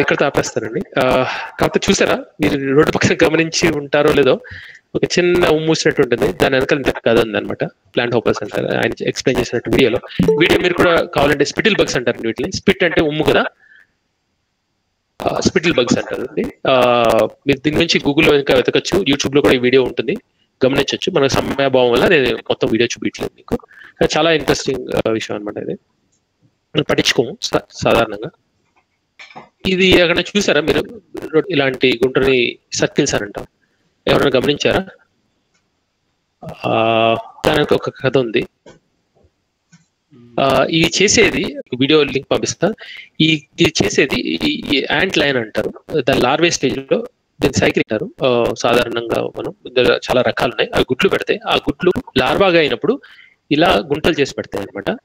ఇక్కడ ఆపేస్తానండి కాకపోతే చూసారా మీరు రోడ్డు పక్కన గమనించి ఉంటారో లేదో ఒక చిన్న ఉమ్మూసినట్టు ఉంటుంది. దాని వెనకాల ఇంత కథ ఉంది అనమాట ప్లాంట్ హోపర్స్ అంటారు. ఆయన ఎక్స్ప్లెయిన్ చేసినట్టు వీడియోలో. వీడియో మీరు కూడా కావాలంటే స్పిటిల్ బగ్స్ అంటారు వీటిని. స్పిట్ అంటే ఉమ్ము కదా? స్పిటిల్ బగ్స్ అంటారు అండి మీరు దీని నుంచి గూగుల్లో ఇంకా వెతకచ్చు. యూట్యూబ్లో కూడా ఈ వీడియో ఉంటుంది. గమనించవచ్చు మన సమయాభావం వల్ల నేను మొత్తం వీడియో చూపించలేదు మీకు. చాలా ఇంట్రెస్టింగ్ విషయం అనమాట ఇది. మనం పట్టించుకోము సాధారణంగా. ఇది అక్కడ చూసారా మీరు? ఇలాంటి గుంటని సర్కిల్స్ అని అంటాం. ఎవరైనా గమనించారా? ఆ, దానికి ఒక కథ ఉంది. ఆ, ఇది చేసేది వీడియో లింక్ పంపిస్తా. ఈ ఇది చేసేది ఈ యాంట్ లైన్ అంటారు. దాని లార్వే స్టేజ్లో దీన్ని సైకిల్ అంటారు సాధారణంగా మనం చాలా రకాలు ఉన్నాయి. అవి గుడ్లు పెడతాయి. ఆ గుడ్లు లార్వాగా అయినప్పుడు ఇలా గుంటలు చేసి పెడతాయి అనమాట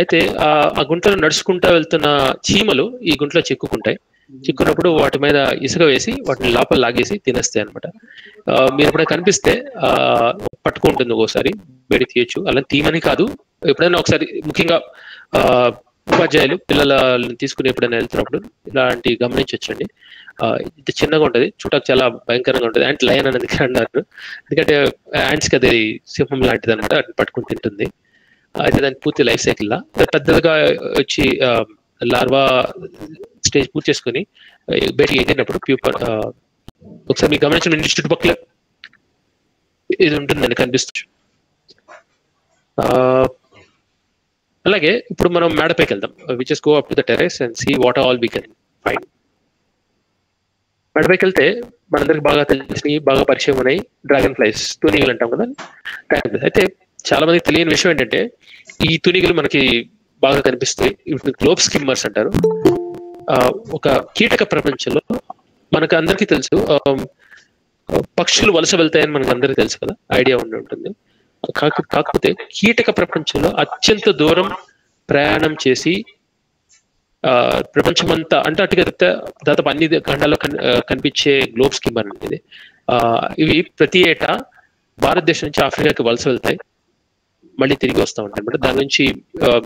అయితే ఆ గుంటలో నడుచుకుంటా వెళ్తున్న చీమలు ఈ గుంటలో చిక్కుకుంటాయి. చిక్కున్నప్పుడు వాటి మీద ఇసుక వేసి వాటిని లోపల లాగేసి తినేస్తాయి అనమాట మీరు ఎప్పుడైనా కనిపిస్తే ఆ పట్టుకుంటుంది ఒకసారి బయట తీయచ్చు. అలా తీయమని కాదు ఎప్పుడైనా ఒకసారి ముఖ్యంగా ఆ ఉపాధ్యాయులు పిల్లలని తీసుకుని ఎప్పుడైనా వెళ్తున్నప్పుడు ఇలాంటి గమనించవచ్చండి ఇది చిన్నగా ఉంటది చూడటానికి చాలా భయంకరంగా ఉంటది. యాంట్ లయన్ అనేది అన్నారు ఎందుకంటే యాంట్స్కి అది సింహం లాంటిది అనమాట పట్టుకుని తింటుంది. అయితే దాని పూర్తి లైఫ్ సైకిల్ లా పెద్దగా వచ్చి లార్వా స్టేజ్ పూర్తి చేసుకుని ఆ, బయటికి ఎగిరినప్పుడు ప్యూపర్ ఒకసారి మీకు గమనించిన ఇంటి చుట్టుపక్కల ఇది ఉంటుందని కనిపిస్తుంది. అలాగే ఇప్పుడు మనం మేడపైకి వెళ్దాం. Which is go up to the terrace and see what all we can find మేడపైకి వెళ్తే మనందరికి బాగా తెలిసి బాగా పరిచయం ఉన్నాయి డ్రాగన్ ఫ్లైస్ తూనీగలు అంటాం కదా. Dragonflies. అయితే చాలా మందికి తెలియని విషయం ఏంటంటే ఈ తునిగలు మనకి బాగా కనిపిస్తాయి. వీటిని గ్లోబ్ స్కిమ్మర్స్ అంటారు. ఆ, ఒక కీటక ప్రపంచంలో మనకు అందరికీ తెలుసు పక్షులు వలస వెళ్తాయని మనకు అందరికీ తెలుసు కదా ఐడియా ఉండి ఉంటుంది. కాక కాకపోతే కీటక ప్రపంచంలో అత్యంత దూరం ప్రయాణం చేసి ఆ, ప్రపంచమంతా అంటే అటుగా దాదాపు అన్ని ఖండాల్లో కనిపించే గ్లోబ్ స్కిమ్మర్ అనేది. ఆ, ఇవి ప్రతి ఏటా భారతదేశం నుంచి ఆఫ్రికాకి వలస వెళ్తాయి. మళ్ళీ తిరిగి వస్తూ ఉంటాయి అనమాట దాని నుంచి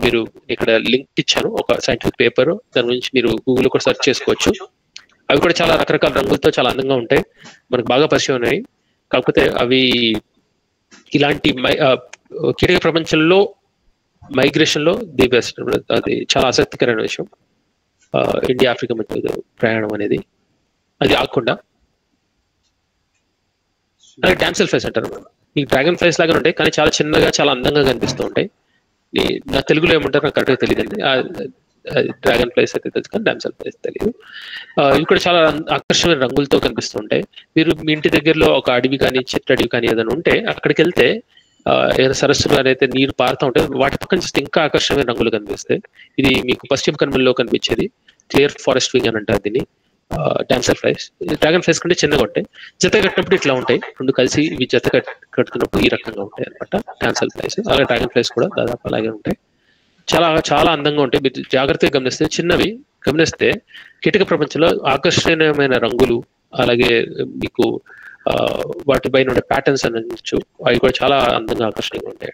మీరు ఇక్కడ లింక్ ఇచ్చాను ఒక సైంటిఫిక్ పేపర్ దాని గురించి మీరు గూగుల్ కూడా సెర్చ్ చేసుకోవచ్చు. అవి కూడా చాలా రకరకాల రంగులతో చాలా అందంగా ఉంటాయి. మనకు బాగా పరిచయం ఉన్నాయి కాకపోతే అవి ఇలాంటి మై- కీటక ప్రపంచంలో మైగ్రేషన్లో ది బెస్ట్ అది చాలా ఆసక్తికరమైన విషయం. ఇండియా ఆఫ్రికా మధ్య ప్రయాణం అనేది. అది ఆకుండా అలాగే డాన్సల్ ఫ్లైస్ అంటారు. ఈ డ్రాగన్ ఫ్లైస్ లాగా ఉంటాయి కానీ చాలా చిన్నగా చాలా అందంగా కనిపిస్తూ ఉంటాయి. నా తెలుగులో ఏమంటారు నాకు కరెక్ట్గా తెలియదండి డ్రాగన్ ఫ్లైస్ అయితే తెలుసు కానీ డాన్సల్ ఫ్లైస్ తెలియదు ఇవి కూడా చాలా అం- ఆకర్షణీయ రంగులతో కనిపిస్తూ ఉంటాయి. మీరు మీ ఇంటి దగ్గరలో ఒక అడవి కానీ చెట్టు అడవి కానీ ఏదైనా ఉంటే అక్కడికి వెళ్తే ఏదైనా సరస్సులు అయితే నీరు పారుతూ ఉంటాయి వాటి పక్కన చూస్తే ఇంకా ఆకర్షణీయ రంగులు కనిపిస్తాయి. ఇది మీకు పశ్చిమ కనుమల్లో కనిపించేది. క్లియర్ ఫారెస్ట్ వింగ్ అని అంటారు దీన్ని. డాన్సర్ ఫ్లైస్ డ్రాగన్ ఫ్లైస్ కంటే చిన్నగా ఉంటాయి. జత కట్టినప్పుడు ఇట్లా ఉంటాయి. రెండు కలిసి ఇవి జత కట్టుకున్నప్పుడు ఈ రకంగా ఉంటాయి అనమాట డాన్సర్ ఫ్లైస్ అలాగే డ్రాగన్ ఫ్లైస్ కూడా దాదాపు అలాగే ఉంటాయి. చాలా చాలా అందంగా ఉంటాయి. మీరు జాగ్రత్తగా గమనిస్తే చిన్నవి గమనిస్తే కీటక ప్రపంచంలో ఆకర్షణీయమైన రంగులు అలాగే మీకు ఆ, వాటిపైన ఉండే ప్యాటర్న్స్ అనొచ్చు అవి కూడా చాలా అందంగా ఆకర్షణీయంగా ఉంటాయి